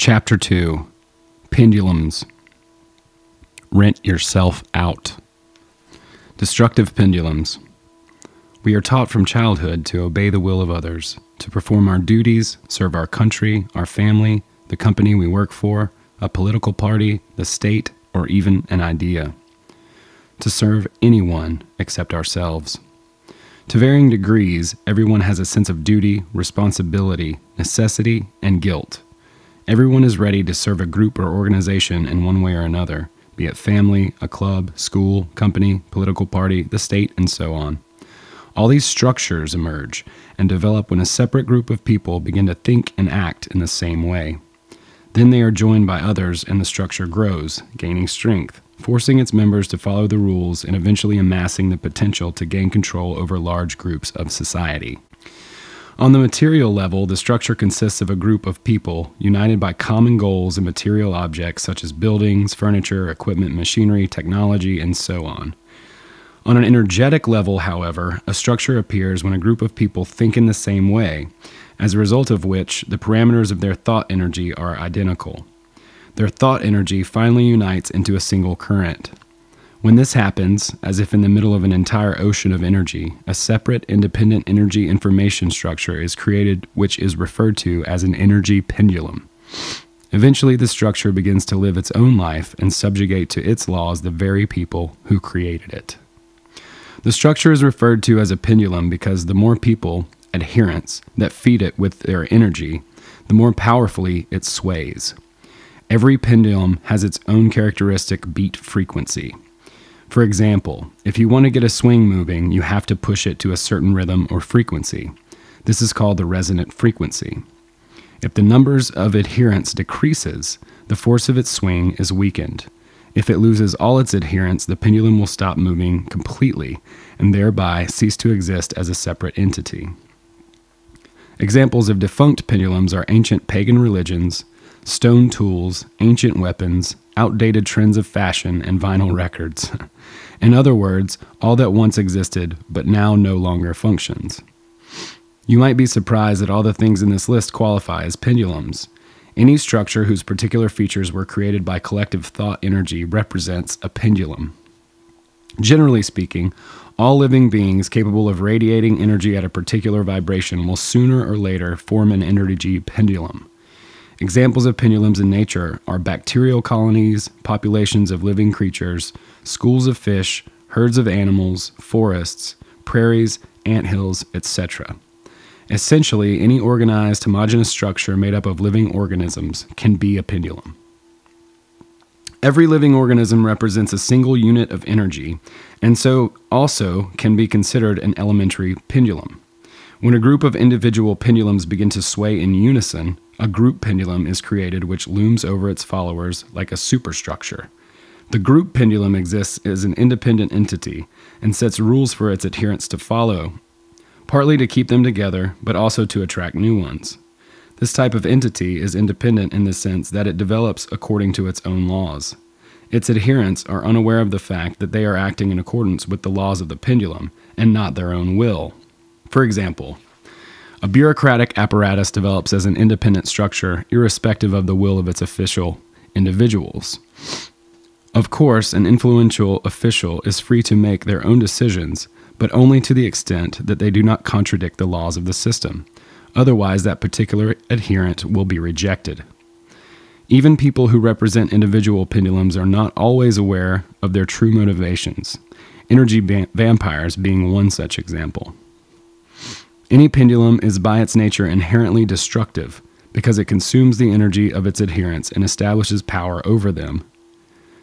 Chapter 2 Pendulums Rent Yourself Out. Destructive pendulums. We are taught from childhood to obey the will of others, to perform our duties, serve our country, our family, the company we work for, a political party, the state, or even an idea. To serve anyone except ourselves. To varying degrees, everyone has a sense of duty, responsibility, necessity, and guilt. Everyone is ready to serve a group or organization in one way or another, be it family, a club, school, company, political party, the state, and so on. All these structures emerge and develop when a separate group of people begin to think and act in the same way. Then they are joined by others, and the structure grows, gaining strength, forcing its members to follow the rules and eventually amassing the potential to gain control over large groups of society. On the material level, the structure consists of a group of people united by common goals and material objects such as buildings, furniture, equipment, machinery, technology, and so on. On an energetic level, however, a structure appears when a group of people think in the same way, as a result of which the parameters of their thought energy are identical. Their thought energy finally unites into a single current. When this happens, as if in the middle of an entire ocean of energy, a separate independent energy information structure is created, which is referred to as an energy pendulum. Eventually, the structure begins to live its own life and subjugate to its laws the very people who created it. The structure is referred to as a pendulum because the more people, adherents, that feed it with their energy, the more powerfully it sways. Every pendulum has its own characteristic beat frequency. For example, if you want to get a swing moving, you have to push it to a certain rhythm or frequency. This is called the resonant frequency. If the numbers of adherents decreases, the force of its swing is weakened. If it loses all its adherents, the pendulum will stop moving completely and thereby cease to exist as a separate entity. Examples of defunct pendulums are ancient pagan religions, stone tools, ancient weapons, outdated trends of fashion, and vinyl records. In other words, all that once existed but now no longer functions. You might be surprised that all the things in this list qualify as pendulums. Any structure whose particular features were created by collective thought energy represents a pendulum. Generally speaking, all living beings capable of radiating energy at a particular vibration will sooner or later form an energy pendulum. Examples of pendulums in nature are bacterial colonies, populations of living creatures, schools of fish, herds of animals, forests, prairies, ant hills, etc. Essentially, any organized homogeneous structure made up of living organisms can be a pendulum. Every living organism represents a single unit of energy, and so also can be considered an elementary pendulum. When a group of individual pendulums begin to sway in unison, a group pendulum is created which looms over its followers like a superstructure. The group pendulum exists as an independent entity and sets rules for its adherents to follow, partly to keep them together, but also to attract new ones. This type of entity is independent in the sense that it develops according to its own laws. Its adherents are unaware of the fact that they are acting in accordance with the laws of the pendulum and not their own will. For example, a bureaucratic apparatus develops as an independent structure, irrespective of the will of its official individuals. Of course, an influential official is free to make their own decisions, but only to the extent that they do not contradict the laws of the system. Otherwise, that particular adherent will be rejected. Even people who represent individual pendulums are not always aware of their true motivations, energy vampires being one such example. Any pendulum is by its nature inherently destructive because it consumes the energy of its adherents and establishes power over them.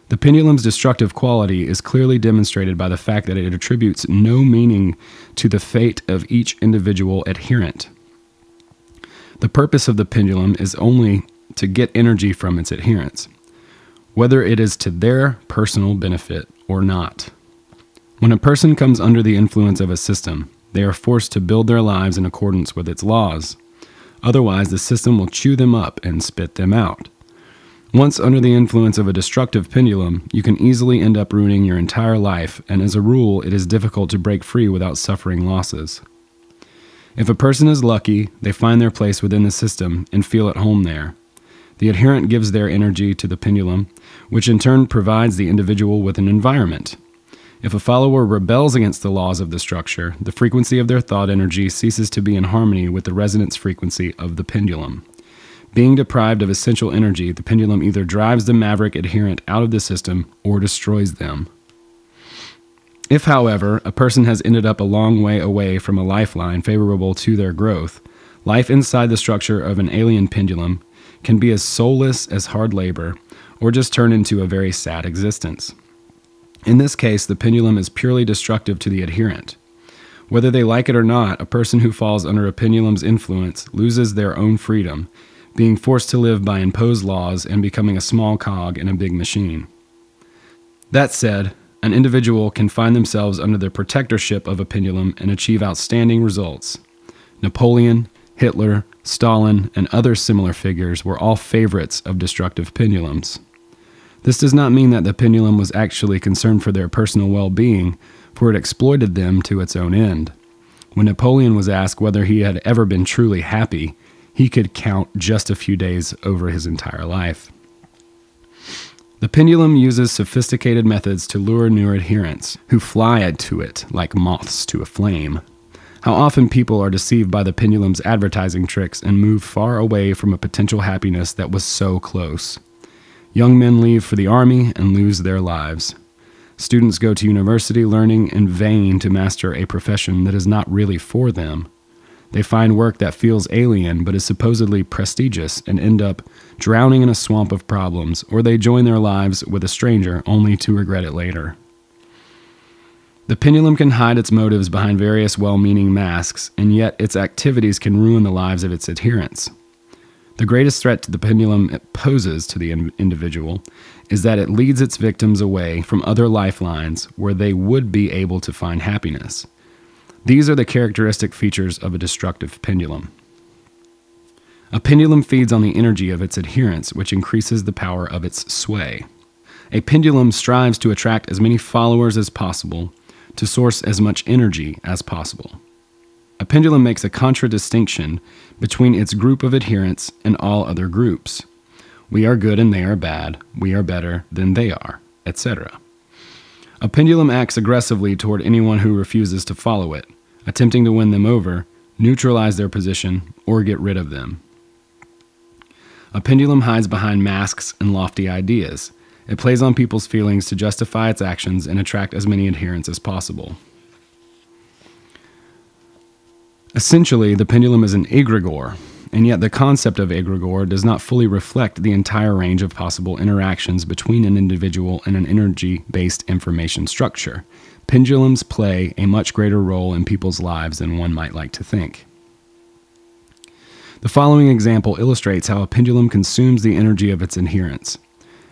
The pendulum's destructive quality is clearly demonstrated by the fact that it attributes no meaning to the fate of each individual adherent. The purpose of the pendulum is only to get energy from its adherents, whether it is to their personal benefit or not. When a person comes under the influence of a system, they are forced to build their lives in accordance with its laws. Otherwise, the system will chew them up and spit them out. Once under the influence of a destructive pendulum, you can easily end up ruining your entire life, and as a rule, it is difficult to break free without suffering losses. If a person is lucky, they find their place within the system and feel at home there. The adherent gives their energy to the pendulum, which in turn provides the individual with an environment. If a follower rebels against the laws of the structure, the frequency of their thought energy ceases to be in harmony with the resonance frequency of the pendulum. Being deprived of essential energy, the pendulum either drives the maverick adherent out of the system or destroys them. If, however, a person has ended up a long way away from a lifeline favorable to their growth, life inside the structure of an alien pendulum can be as soulless as hard labor or just turn into a very sad existence. In this case, the pendulum is purely destructive to the adherent. Whether they like it or not, a person who falls under a pendulum's influence loses their own freedom, being forced to live by imposed laws and becoming a small cog in a big machine. That said, an individual can find themselves under the protectorship of a pendulum and achieve outstanding results. Napoleon, Hitler, Stalin, and other similar figures were all favorites of destructive pendulums. This does not mean that the pendulum was actually concerned for their personal well being, for it exploited them to its own end. When Napoleon was asked whether he had ever been truly happy, he could count just a few days over his entire life. The pendulum uses sophisticated methods to lure new adherents, who fly to it like moths to a flame. How often people are deceived by the pendulum's advertising tricks and move far away from a potential happiness that was so close. Young men leave for the army and lose their lives. Students go to university learning in vain to master a profession that is not really for them. They find work that feels alien but is supposedly prestigious and end up drowning in a swamp of problems, or they join their lives with a stranger only to regret it later. The pendulum can hide its motives behind various well meaning masks, and yet its activities can ruin the lives of its adherents. The greatest threat to the pendulum poses to the individual is that it leads its victims away from other lifelines where they would be able to find happiness. These are the characteristic features of a destructive pendulum. A pendulum feeds on the energy of its adherents, which increases the power of its sway. A pendulum strives to attract as many followers as possible to source as much energy as possible. A pendulum makes a contradistinction between its group of adherents and all other groups. We are good and they are bad, we are better than they are, etc. A pendulum acts aggressively toward anyone who refuses to follow it, attempting to win them over, neutralize their position, or get rid of them. A pendulum hides behind masks and lofty ideas. It plays on people's feelings to justify its actions and attract as many adherents as possible. Essentially, the pendulum is an egregore, and yet the concept of egregore does not fully reflect the entire range of possible interactions between an individual and an energy based information structure pendulums play a much greater role in people's lives than one might like to think. The following example illustrates how a pendulum consumes the energy of its adherents.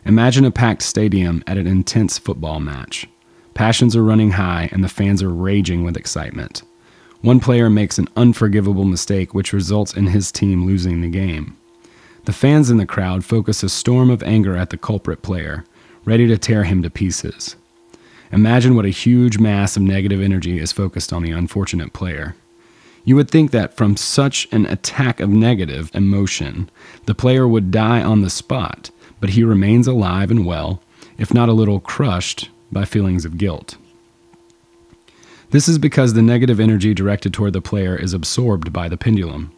Imagine a packed stadium at an intense football match. Passions are running high and the fans are raging with excitement. One player makes an unforgivable mistake which results in his team losing the game. The fans in the crowd focus a storm of anger at the culprit player, ready to tear him to pieces. Imagine what a huge mass of negative energy is focused on the unfortunate player. You would think that from such an attack of negative emotion, the player would die on the spot, but he remains alive and well, if not a little crushed by feelings of guilt. This is because the negative energy directed toward the player is absorbed by the pendulum.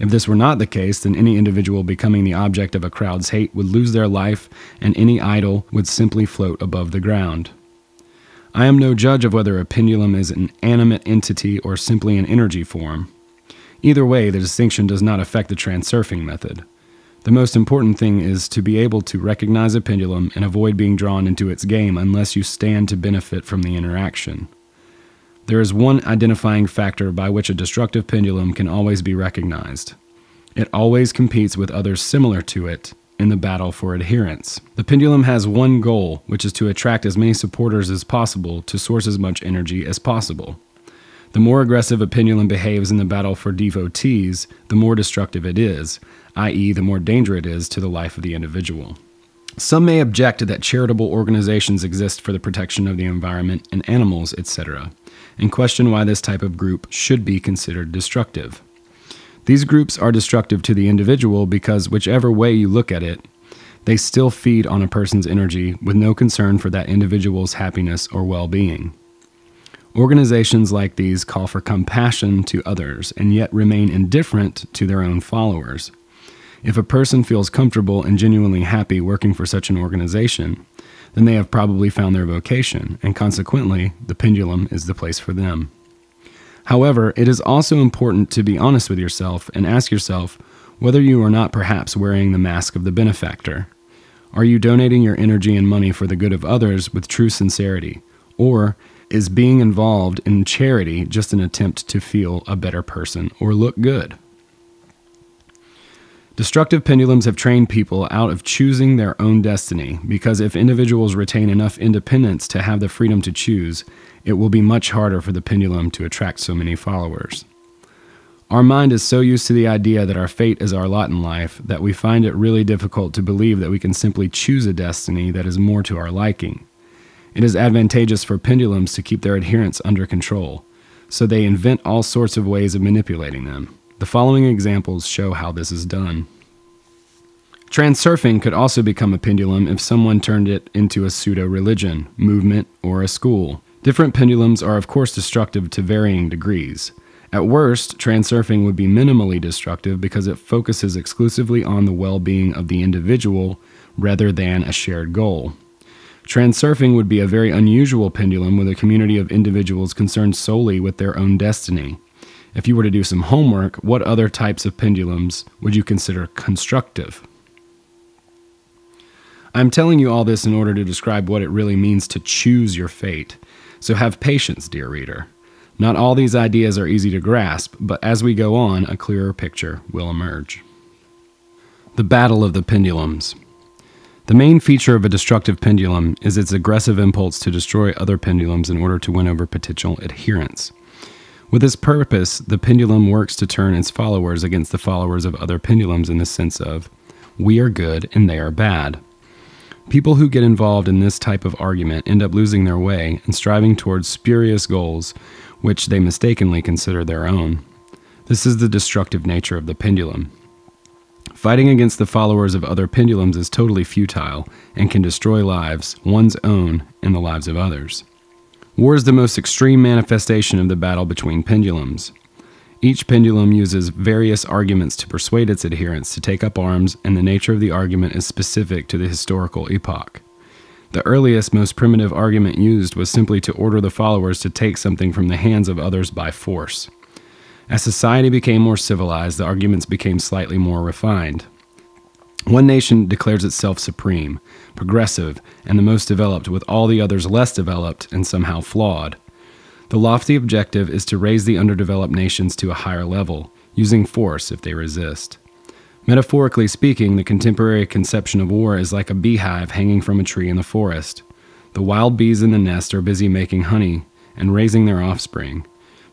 If this were not the case, then any individual becoming the object of a crowd's hate would lose their life, and any idol would simply float above the ground. I am no judge of whether a pendulum is an animate entity or simply an energy form. Either way, the distinction does not affect the transurfing method. The most important thing is to be able to recognize a pendulum and avoid being drawn into its game unless you stand to benefit from the interaction. There is one identifying factor by which a destructive pendulum can always be recognized. It always competes with others similar to it in the battle for adherents. The pendulum has one goal, which is to attract as many supporters as possible to source as much energy as possible. The more aggressive a pendulum behaves in the battle for devotees, the more destructive it is, i.e., the more danger it is to the life of the individual. Some may object that charitable organizations exist for the protection of the environment and animals, etc., and question why this type of group should be considered destructive. These groups are destructive to the individual because, whichever way you look at it, they still feed on a person's energy with no concern for that individual's happiness or well being. Organizations like these call for compassion to others and yet remain indifferent to their own followers. If a person feels comfortable and genuinely happy working for such an organization, then they have probably found their vocation, and consequently, the pendulum is the place for them. However, it is also important to be honest with yourself and ask yourself whether you are not perhaps wearing the mask of the benefactor. Are you donating your energy and money for the good of others with true sincerity? Or is being involved in charity just an attempt to feel a better person or look good? Destructive pendulums have trained people out of choosing their own destiny because if individuals retain enough independence to have the freedom to choose, it will be much harder for the pendulum to attract so many followers. Our mind is so used to the idea that our fate is our lot in life that we find it really difficult to believe that we can simply choose a destiny that is more to our liking. It is advantageous for pendulums to keep their adherents under control, so they invent all sorts of ways of manipulating them. The following examples show how this is done. Transurfing could also become a pendulum if someone turned it into a pseudo religion, movement, or a school. Different pendulums are, of course, destructive to varying degrees. At worst, transurfing would be minimally destructive because it focuses exclusively on the well being of the individual rather than a shared goal. Transurfing would be a very unusual pendulum with a community of individuals concerned solely with their own destiny. If you were to do some homework, what other types of pendulums would you consider constructive? I'm telling you all this in order to describe what it really means to choose your fate. So have patience, dear reader. Not all these ideas are easy to grasp, but as we go on, a clearer picture will emerge. The Battle of the Pendulums. The main feature of a destructive pendulum is its aggressive impulse to destroy other pendulums in order to win over potential adherents. With this purpose, the pendulum works to turn its followers against the followers of other pendulums in the sense of, we are good and they are bad. People who get involved in this type of argument end up losing their way and striving towards spurious goals which they mistakenly consider their own. This is the destructive nature of the pendulum. Fighting against the followers of other pendulums is totally futile and can destroy lives, one's own, and the lives of others. War is the most extreme manifestation of the battle between pendulums. Each pendulum uses various arguments to persuade its adherents to take up arms, and the nature of the argument is specific to the historical epoch. The earliest, most primitive argument used was simply to order the followers to take something from the hands of others by force. As society became more civilized, the arguments became slightly more refined. One nation declares itself supreme, progressive, and the most developed, with all the others less developed and somehow flawed. The lofty objective is to raise the underdeveloped nations to a higher level, using force if they resist. Metaphorically speaking, the contemporary conception of war is like a beehive hanging from a tree in the forest. The wild bees in the nest are busy making honey and raising their offspring.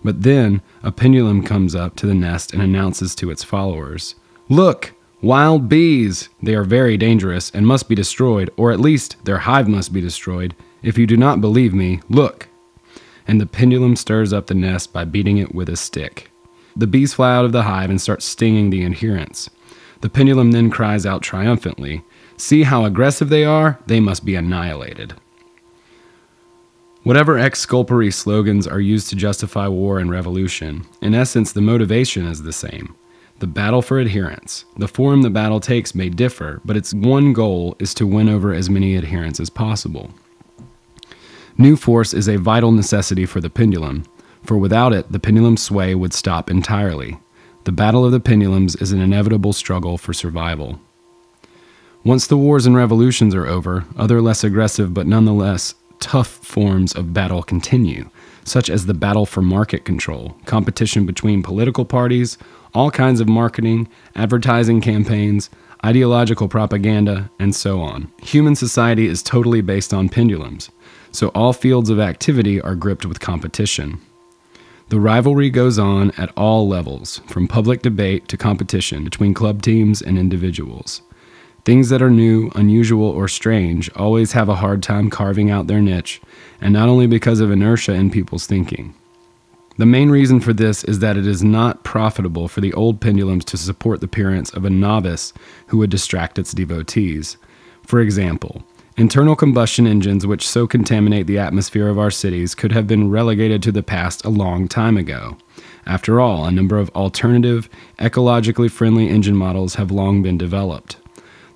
But then a pendulum comes up to the nest and announces to its followers Look, wild bees! They are very dangerous and must be destroyed, or at least their hive must be destroyed. If you do not believe me, look! And the pendulum stirs up the nest by beating it with a stick. The bees fly out of the hive and start stinging the adherents. The pendulum then cries out triumphantly See how aggressive they are? They must be annihilated. Whatever exculpatory slogans are used to justify war and revolution, in essence, the motivation is the same the battle for adherents. The form the battle takes may differ, but its one goal is to win over as many adherents as possible. New force is a vital necessity for the pendulum, for without it, the pendulum's sway would stop entirely. The battle of the pendulums is an inevitable struggle for survival. Once the wars and revolutions are over, other less aggressive but nonetheless tough forms of battle continue, such as the battle for market control, competition between political parties, all kinds of marketing, advertising campaigns, ideological propaganda, and so on. Human society is totally based on pendulums, so all fields of activity are gripped with competition. The rivalry goes on at all levels, from public debate to competition between club teams and individuals. Things that are new, unusual, or strange always have a hard time carving out their niche, and not only because of inertia in people's thinking. The main reason for this is that it is not profitable for the old pendulums to support the appearance of a novice who would distract its devotees. For example, internal combustion engines which so contaminate the atmosphere of our cities could have been relegated to the past a long time ago. After all, a number of alternative, ecologically friendly engine models have long been developed.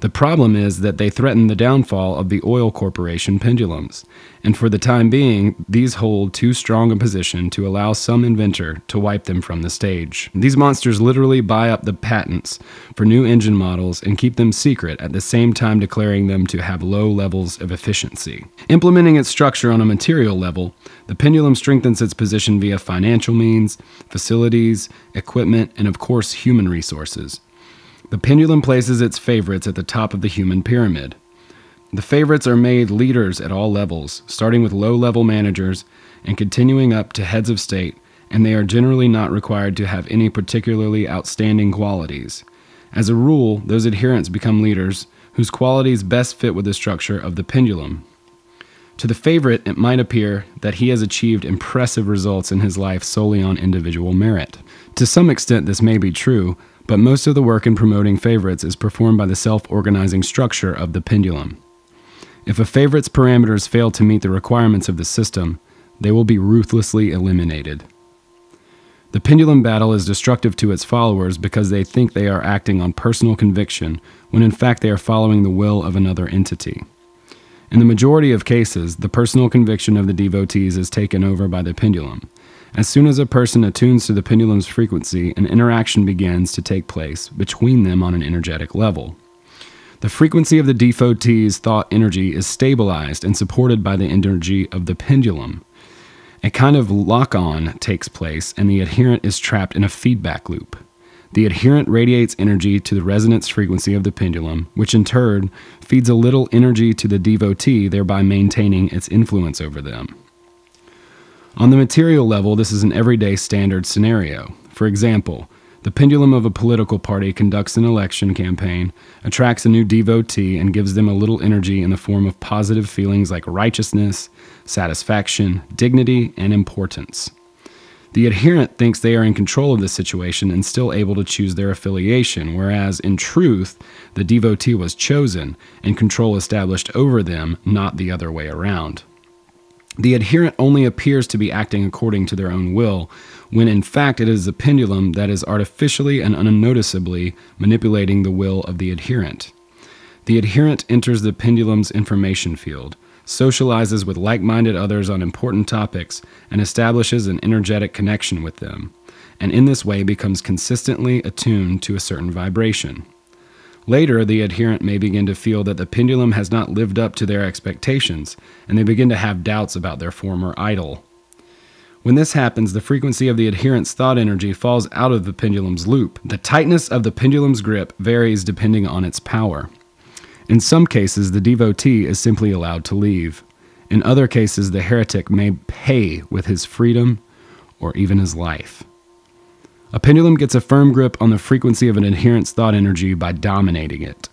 The problem is that they threaten the downfall of the oil corporation pendulums, and for the time being, these hold too strong a position to allow some inventor to wipe them from the stage. These monsters literally buy up the patents for new engine models and keep them secret at the same time declaring them to have low levels of efficiency. Implementing its structure on a material level, the pendulum strengthens its position via financial means, facilities, equipment, and of course, human resources. The pendulum places its favorites at the top of the human pyramid. The favorites are made leaders at all levels, starting with low level managers and continuing up to heads of state, and they are generally not required to have any particularly outstanding qualities. As a rule, those adherents become leaders whose qualities best fit with the structure of the pendulum. To the favorite, it might appear that he has achieved impressive results in his life solely on individual merit. To some extent, this may be true, but most of the work in promoting favorites is performed by the self organizing structure of the pendulum. If a favorite's parameters fail to meet the requirements of the system, they will be ruthlessly eliminated. The pendulum battle is destructive to its followers because they think they are acting on personal conviction when in fact they are following the will of another entity. In the majority of cases, the personal conviction of the devotees is taken over by the pendulum, as soon as a person attunes to the pendulum's frequency, an interaction begins to take place between them on an energetic level. The frequency of the devotee's thought energy is stabilized and supported by the energy of the pendulum. A kind of lock on takes place, and the adherent is trapped in a feedback loop. The adherent radiates energy to the resonance frequency of the pendulum, which in turn feeds a little energy to the devotee, thereby maintaining its influence over them. On the material level, this is an everyday standard scenario. For example, the pendulum of a political party conducts an election campaign, attracts a new devotee, and gives them a little energy in the form of positive feelings like righteousness, satisfaction, dignity, and importance. The adherent thinks they are in control of the situation and still able to choose their affiliation, whereas in truth, the devotee was chosen and control established over them, not the other way around. The adherent only appears to be acting according to their own will, when in fact it is the pendulum that is artificially and unnoticeably manipulating the will of the adherent. The adherent enters the pendulum's information field, socializes with like minded others on important topics, and establishes an energetic connection with them, and in this way becomes consistently attuned to a certain vibration. Later, the adherent may begin to feel that the pendulum has not lived up to their expectations, and they begin to have doubts about their former idol. When this happens, the frequency of the adherent's thought energy falls out of the pendulum's loop. The tightness of the pendulum's grip varies depending on its power. In some cases, the devotee is simply allowed to leave. In other cases, the heretic may pay with his freedom or even his life. A pendulum gets a firm grip on the frequency of an adherent's thought energy by dominating it.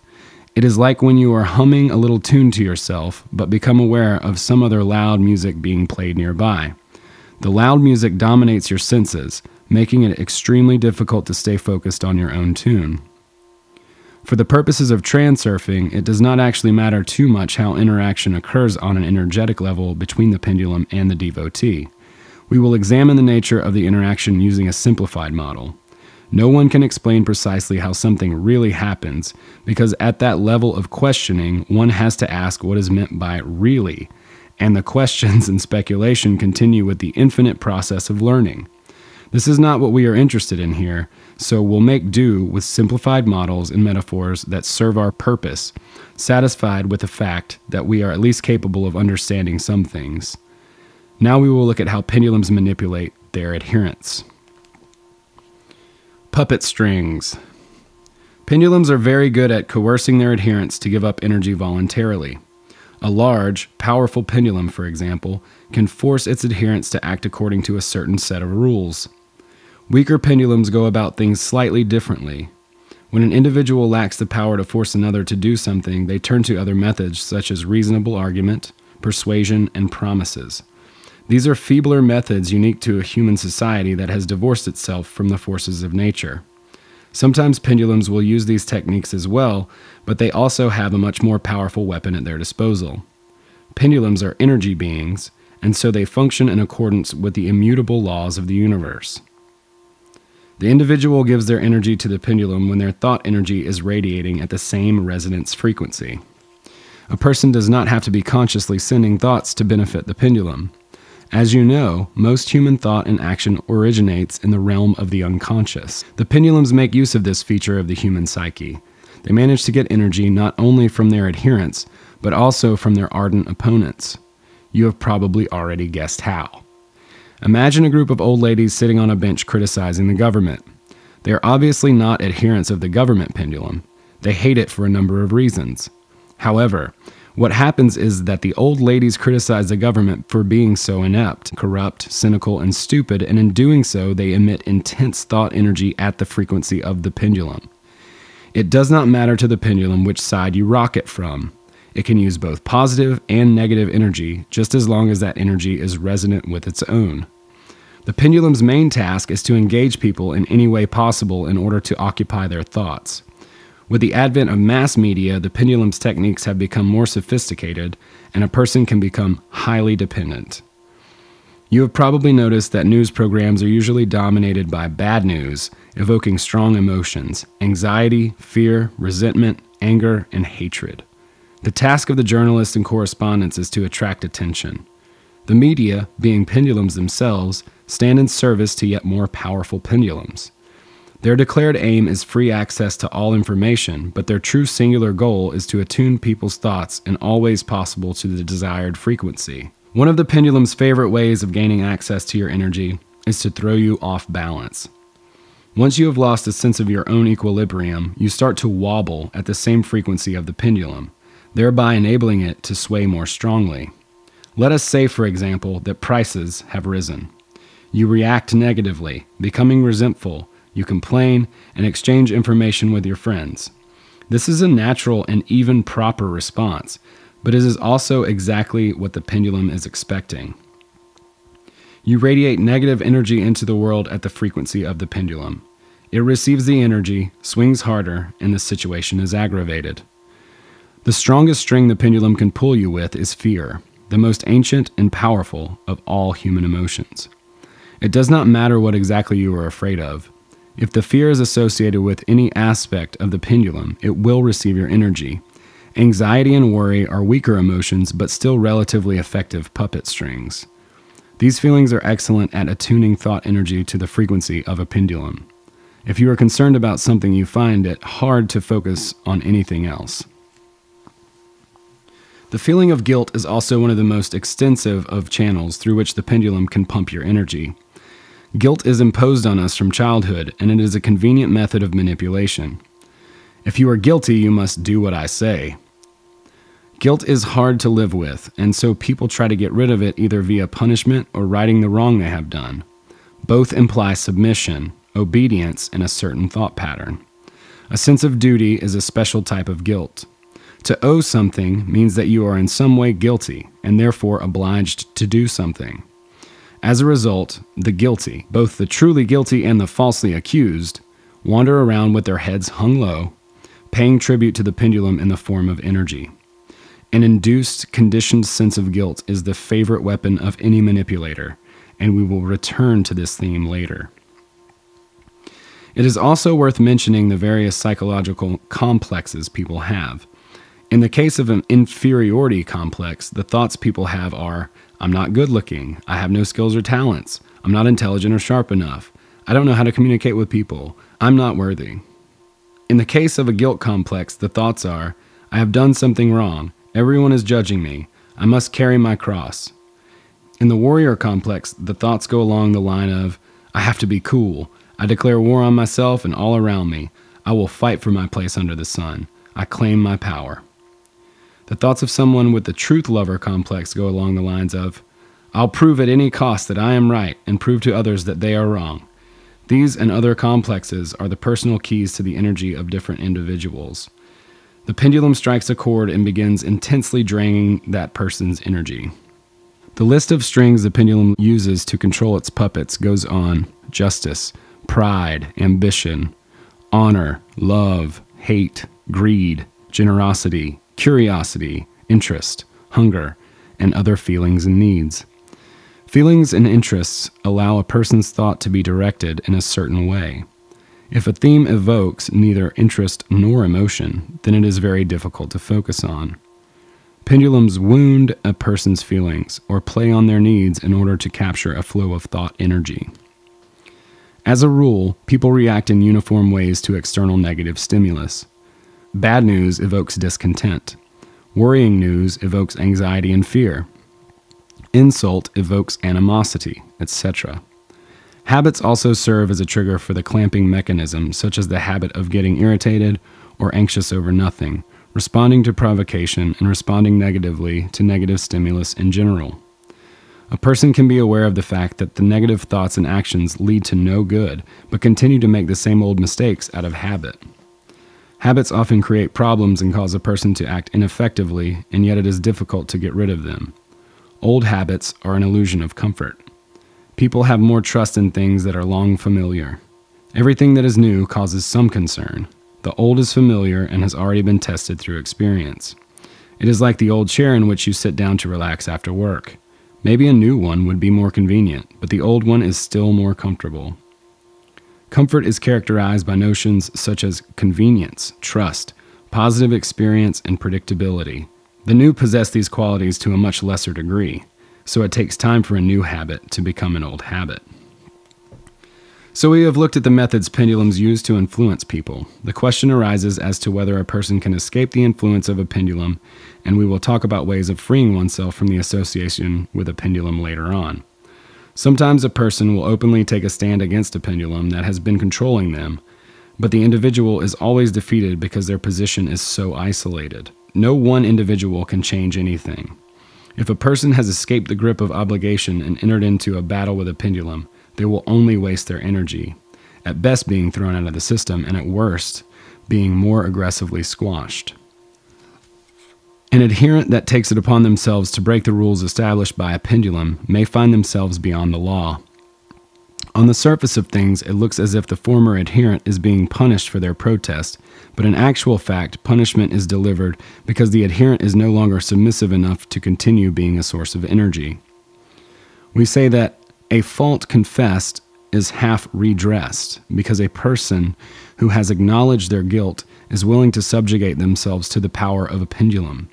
It is like when you are humming a little tune to yourself, but become aware of some other loud music being played nearby. The loud music dominates your senses, making it extremely difficult to stay focused on your own tune. For the purposes of transurfing, it does not actually matter too much how interaction occurs on an energetic level between the pendulum and the devotee. We will examine the nature of the interaction using a simplified model. No one can explain precisely how something really happens, because at that level of questioning, one has to ask what is meant by really, and the questions and speculation continue with the infinite process of learning. This is not what we are interested in here, so we'll make do with simplified models and metaphors that serve our purpose, satisfied with the fact that we are at least capable of understanding some things. Now we will look at how pendulums manipulate their adherents. Puppet strings. Pendulums are very good at coercing their adherents to give up energy voluntarily. A large, powerful pendulum, for example, can force its adherents to act according to a certain set of rules. Weaker pendulums go about things slightly differently. When an individual lacks the power to force another to do something, they turn to other methods such as reasonable argument, persuasion, and promises. These are feebler methods unique to a human society that has divorced itself from the forces of nature. Sometimes pendulums will use these techniques as well, but they also have a much more powerful weapon at their disposal. Pendulums are energy beings, and so they function in accordance with the immutable laws of the universe. The individual gives their energy to the pendulum when their thought energy is radiating at the same resonance frequency. A person does not have to be consciously sending thoughts to benefit the pendulum. As you know, most human thought and action originates in the realm of the unconscious. The pendulums make use of this feature of the human psyche. They manage to get energy not only from their adherents, but also from their ardent opponents. You have probably already guessed how. Imagine a group of old ladies sitting on a bench criticizing the government. They are obviously not adherents of the government pendulum. They hate it for a number of reasons. However, what happens is that the old ladies criticize the government for being so inept, corrupt, cynical, and stupid, and in doing so, they emit intense thought energy at the frequency of the pendulum. It does not matter to the pendulum which side you rock it from. It can use both positive and negative energy, just as long as that energy is resonant with its own. The pendulum's main task is to engage people in any way possible in order to occupy their thoughts. With the advent of mass media, the pendulum's techniques have become more sophisticated, and a person can become highly dependent. You have probably noticed that news programs are usually dominated by bad news, evoking strong emotions anxiety, fear, resentment, anger, and hatred. The task of the journalist and correspondents is to attract attention. The media, being pendulums themselves, stand in service to yet more powerful pendulums. Their declared aim is free access to all information, but their true singular goal is to attune people's thoughts in all ways possible to the desired frequency. One of the pendulum's favorite ways of gaining access to your energy is to throw you off balance. Once you have lost a sense of your own equilibrium, you start to wobble at the same frequency of the pendulum, thereby enabling it to sway more strongly. Let us say, for example, that prices have risen. You react negatively, becoming resentful, you complain, and exchange information with your friends. This is a natural and even proper response, but it is also exactly what the pendulum is expecting. You radiate negative energy into the world at the frequency of the pendulum. It receives the energy, swings harder, and the situation is aggravated. The strongest string the pendulum can pull you with is fear, the most ancient and powerful of all human emotions. It does not matter what exactly you are afraid of. If the fear is associated with any aspect of the pendulum, it will receive your energy. Anxiety and worry are weaker emotions, but still relatively effective puppet strings. These feelings are excellent at attuning thought energy to the frequency of a pendulum. If you are concerned about something, you find it hard to focus on anything else. The feeling of guilt is also one of the most extensive of channels through which the pendulum can pump your energy. Guilt is imposed on us from childhood, and it is a convenient method of manipulation. If you are guilty, you must do what I say. Guilt is hard to live with, and so people try to get rid of it either via punishment or righting the wrong they have done. Both imply submission, obedience, and a certain thought pattern. A sense of duty is a special type of guilt. To owe something means that you are in some way guilty and therefore obliged to do something. As a result, the guilty, both the truly guilty and the falsely accused, wander around with their heads hung low, paying tribute to the pendulum in the form of energy. An induced, conditioned sense of guilt is the favorite weapon of any manipulator, and we will return to this theme later. It is also worth mentioning the various psychological complexes people have. In the case of an inferiority complex, the thoughts people have are I'm not good looking, I have no skills or talents, I'm not intelligent or sharp enough, I don't know how to communicate with people, I'm not worthy. In the case of a guilt complex, the thoughts are I have done something wrong, everyone is judging me, I must carry my cross. In the warrior complex, the thoughts go along the line of I have to be cool, I declare war on myself and all around me, I will fight for my place under the sun, I claim my power. The thoughts of someone with the truth lover complex go along the lines of, I'll prove at any cost that I am right and prove to others that they are wrong. These and other complexes are the personal keys to the energy of different individuals. The pendulum strikes a chord and begins intensely draining that person's energy. The list of strings the pendulum uses to control its puppets goes on justice, pride, ambition, honor, love, hate, greed, generosity, curiosity, interest, hunger, and other feelings and needs. Feelings and interests allow a person's thought to be directed in a certain way. If a theme evokes neither interest nor emotion, then it is very difficult to focus on. Pendulums wound a person's feelings or play on their needs in order to capture a flow of thought energy. As a rule, people react in uniform ways to external negative stimulus. Bad news evokes discontent. Worrying news evokes anxiety and fear. Insult evokes animosity, etc. Habits also serve as a trigger for the clamping mechanism, such as the habit of getting irritated or anxious over nothing, responding to provocation, and responding negatively to negative stimulus in general. A person can be aware of the fact that the negative thoughts and actions lead to no good, but continue to make the same old mistakes out of habit. Habits often create problems and cause a person to act ineffectively, and yet it is difficult to get rid of them. Old habits are an illusion of comfort. People have more trust in things that are long familiar. Everything that is new causes some concern, the old is familiar and has already been tested through experience. It is like the old chair in which you sit down to relax after work. Maybe a new one would be more convenient, but the old one is still more comfortable. Comfort is characterized by notions such as convenience, trust, positive experience, and predictability. The new possess these qualities to a much lesser degree, so it takes time for a new habit to become an old habit. So we have looked at the methods pendulums use to influence people. The question arises as to whether a person can escape the influence of a pendulum, and we will talk about ways of freeing oneself from the association with a pendulum later on. Sometimes a person will openly take a stand against a pendulum that has been controlling them, but the individual is always defeated because their position is so isolated. No one individual can change anything. If a person has escaped the grip of obligation and entered into a battle with a pendulum, they will only waste their energy, at best being thrown out of the system, and at worst, being more aggressively squashed. An adherent that takes it upon themselves to break the rules established by a pendulum may find themselves beyond the law. On the surface of things, it looks as if the former adherent is being punished for their protest, but in actual fact, punishment is delivered because the adherent is no longer submissive enough to continue being a source of energy. We say that a fault confessed is half redressed because a person who has acknowledged their guilt is willing to subjugate themselves to the power of a pendulum.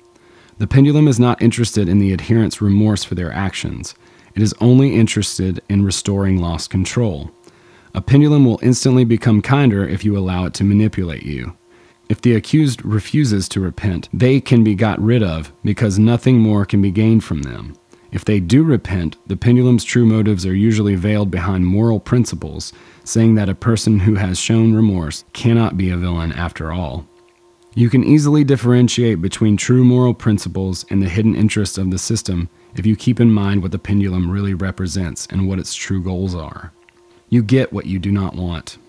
The pendulum is not interested in the adherent's remorse for their actions. It is only interested in restoring lost control. A pendulum will instantly become kinder if you allow it to manipulate you. If the accused refuses to repent, they can be got rid of because nothing more can be gained from them. If they do repent, the pendulum's true motives are usually veiled behind moral principles, saying that a person who has shown remorse cannot be a villain after all. You can easily differentiate between true moral principles and the hidden interests of the system if you keep in mind what the pendulum really represents and what its true goals are. You get what you do not want.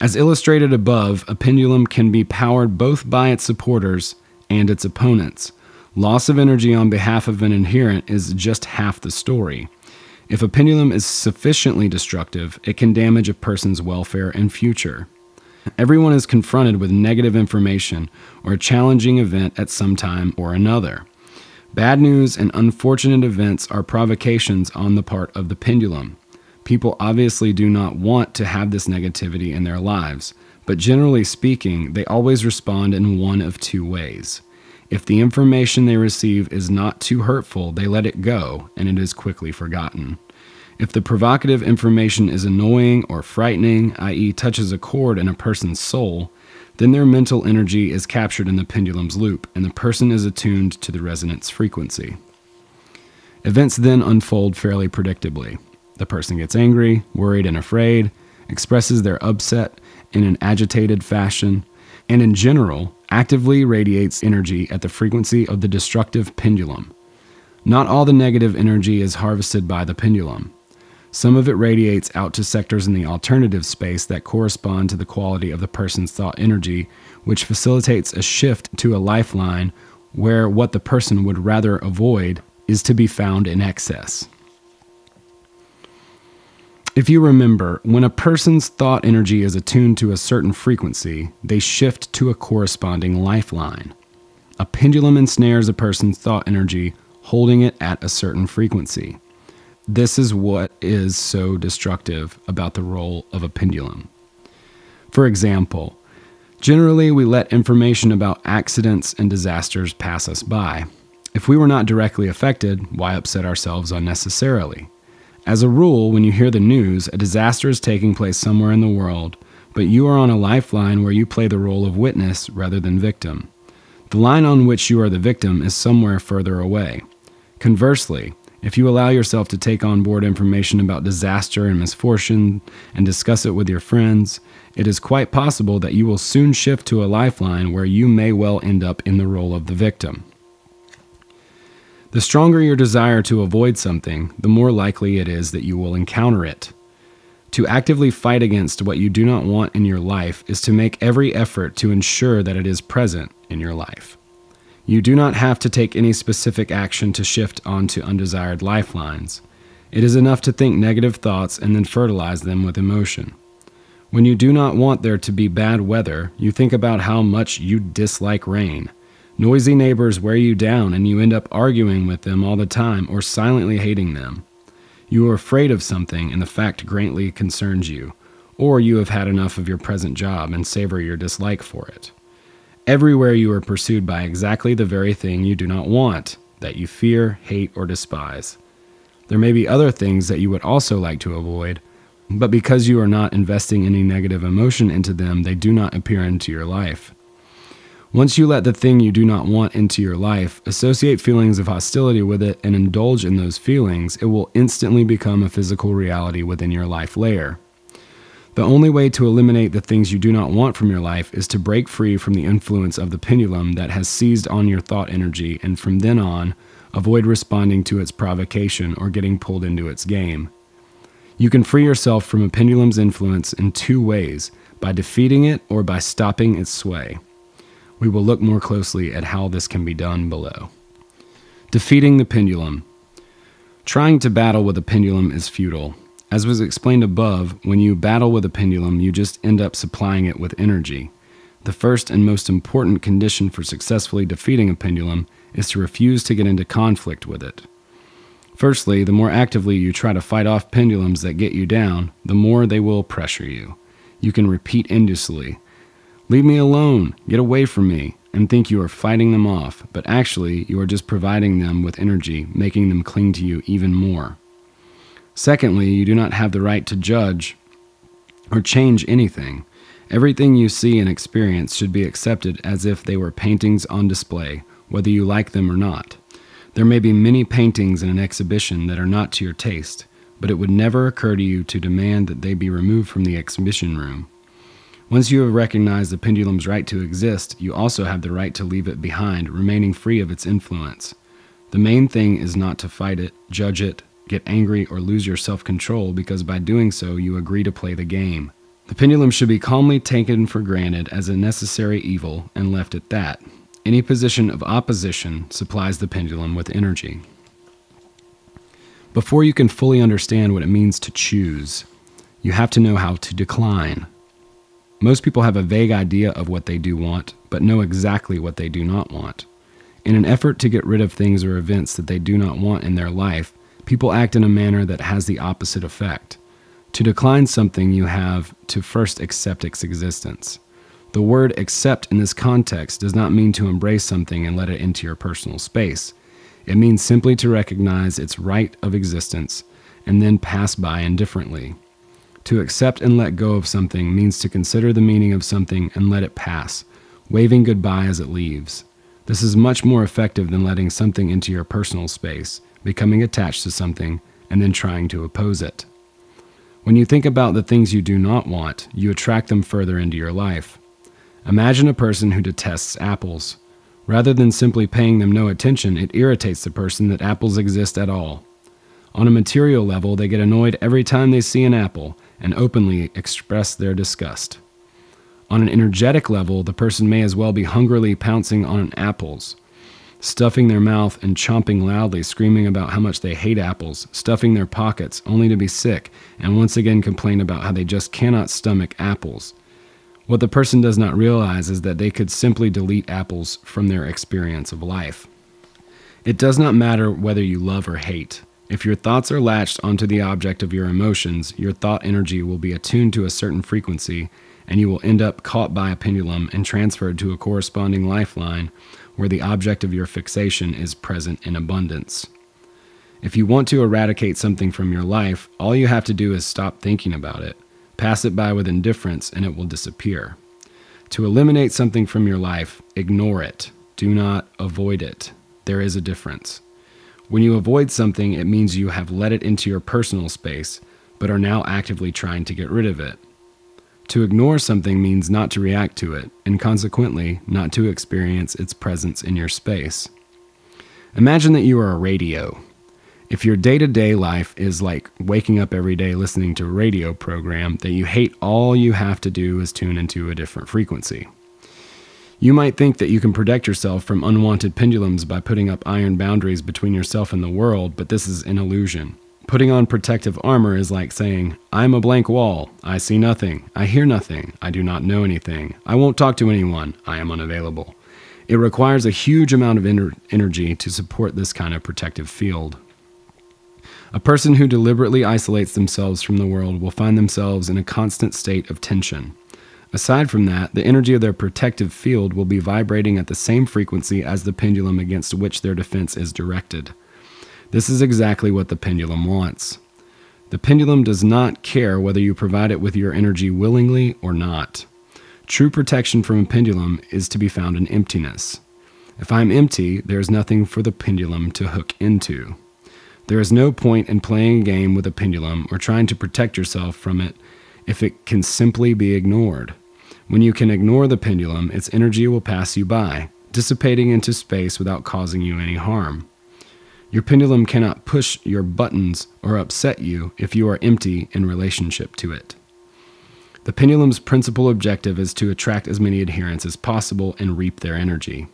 As illustrated above, a pendulum can be powered both by its supporters and its opponents Loss of energy on behalf of an adherent is just half the story. If a pendulum is sufficiently destructive, it can damage a person's welfare and future. Everyone is confronted with negative information or a challenging event at some time or another. Bad news and unfortunate events are provocations on the part of the pendulum. People obviously do not want to have this negativity in their lives, but generally speaking, they always respond in one of two ways. If the information they receive is not too hurtful, they let it go and it is quickly forgotten. If the provocative information is annoying or frightening, i.e., touches a chord in a person's soul, then their mental energy is captured in the pendulum's loop and the person is attuned to the resonance frequency. Events then unfold fairly predictably. The person gets angry, worried, and afraid, expresses their upset in an agitated fashion, and in general, actively radiates energy at the frequency of the destructive pendulum. Not all the negative energy is harvested by the pendulum. Some of it radiates out to sectors in the alternative space that correspond to the quality of the person's thought energy, which facilitates a shift to a lifeline where what the person would rather avoid is to be found in excess. If you remember, when a person's thought energy is attuned to a certain frequency, they shift to a corresponding lifeline. A pendulum ensnares a person's thought energy, holding it at a certain frequency. This is what is so destructive about the role of a pendulum. For example, generally we let information about accidents and disasters pass us by. If we were not directly affected, why upset ourselves unnecessarily? As a rule, when you hear the news, a disaster is taking place somewhere in the world, but you are on a lifeline where you play the role of witness rather than victim. The line on which you are the victim is somewhere further away. Conversely, if you allow yourself to take on board information about disaster and misfortune and discuss it with your friends, it is quite possible that you will soon shift to a lifeline where you may well end up in the role of the victim. The stronger your desire to avoid something, the more likely it is that you will encounter it. To actively fight against what you do not want in your life is to make every effort to ensure that it is present in your life. You do not have to take any specific action to shift onto undesired lifelines. It is enough to think negative thoughts and then fertilize them with emotion. When you do not want there to be bad weather, you think about how much you dislike rain Noisy neighbors wear you down and you end up arguing with them all the time or silently hating them. You are afraid of something and the fact greatly concerns you, or you have had enough of your present job and savor your dislike for it. Everywhere you are pursued by exactly the very thing you do not want, that you fear, hate, or despise. There may be other things that you would also like to avoid, but because you are not investing any negative emotion into them, they do not appear into your life. Once you let the thing you do not want into your life, associate feelings of hostility with it, and indulge in those feelings, it will instantly become a physical reality within your life layer. The only way to eliminate the things you do not want from your life is to break free from the influence of the pendulum that has seized on your thought energy, and from then on, avoid responding to its provocation or getting pulled into its game. You can free yourself from a pendulum's influence in two ways by defeating it or by stopping its sway. We will look more closely at how this can be done below. Defeating the pendulum. Trying to battle with a pendulum is futile. As was explained above, when you battle with a pendulum, you just end up supplying it with energy. The first and most important condition for successfully defeating a pendulum is to refuse to get into conflict with it. Firstly, the more actively you try to fight off pendulums that get you down, the more they will pressure you. You can repeat endlessly, Leave me alone, get away from me, and think you are fighting them off, but actually you are just providing them with energy, making them cling to you even more. Secondly, you do not have the right to judge or change anything. Everything you see and experience should be accepted as if they were paintings on display, whether you like them or not. There may be many paintings in an exhibition that are not to your taste, but it would never occur to you to demand that they be removed from the exhibition room. Once you have recognized the pendulum's right to exist, you also have the right to leave it behind, remaining free of its influence. The main thing is not to fight it, judge it, get angry, or lose your self control because by doing so you agree to play the game. The pendulum should be calmly taken for granted as a necessary evil and left at that. Any position of opposition supplies the pendulum with energy. Before you can fully understand what it means to choose, you have to know how to decline. Most people have a vague idea of what they do want, but know exactly what they do not want. In an effort to get rid of things or events that they do not want in their life, people act in a manner that has the opposite effect. To decline something, you have to first accept its existence. The word accept in this context does not mean to embrace something and let it into your personal space. It means simply to recognize its right of existence and then pass by indifferently. To accept and let go of something means to consider the meaning of something and let it pass, waving goodbye as it leaves. This is much more effective than letting something into your personal space, becoming attached to something, and then trying to oppose it. When you think about the things you do not want, you attract them further into your life. Imagine a person who detests apples. Rather than simply paying them no attention, it irritates the person that apples exist at all. On a material level, they get annoyed every time they see an apple and openly express their disgust. On an energetic level, the person may as well be hungrily pouncing on apples. Stuffing their mouth and chomping loudly, screaming about how much they hate apples, stuffing their pockets only to be sick, and once again complain about how they just cannot stomach apples. What the person does not realize is that they could simply delete apples from their experience of life. It does not matter whether you love or hate. If your thoughts are latched onto the object of your emotions, your thought energy will be attuned to a certain frequency, and you will end up caught by a pendulum and transferred to a corresponding lifeline where the object of your fixation is present in abundance. If you want to eradicate something from your life, all you have to do is stop thinking about it. Pass it by with indifference and it will disappear. To eliminate something from your life, ignore it. Do not avoid it. There is a difference. When you avoid something, it means you have let it into your personal space, but are now actively trying to get rid of it. To ignore something means not to react to it, and consequently, not to experience its presence in your space. Imagine that you are a radio. If your day to day life is like waking up every day listening to a radio program that you hate, all you have to do is tune into a different frequency. You might think that you can protect yourself from unwanted pendulums by putting up iron boundaries between yourself and the world, but this is an illusion. Putting on protective armor is like saying, I am a blank wall. I see nothing. I hear nothing. I do not know anything. I won't talk to anyone. I am unavailable. It requires a huge amount of ener- energy to support this kind of protective field. A person who deliberately isolates themselves from the world will find themselves in a constant state of tension. Aside from that, the energy of their protective field will be vibrating at the same frequency as the pendulum against which their defense is directed. This is exactly what the pendulum wants. The pendulum does not care whether you provide it with your energy willingly or not. True protection from a pendulum is to be found in emptiness. If I'm empty, there is nothing for the pendulum to hook into. There is no point in playing a game with a pendulum or trying to protect yourself from it if it can simply be ignored. When you can ignore the pendulum, its energy will pass you by, dissipating into space without causing you any harm. Your pendulum cannot push your buttons or upset you if you are empty in relationship to it. The pendulum's principal objective is to attract as many adherents as possible and reap their energy.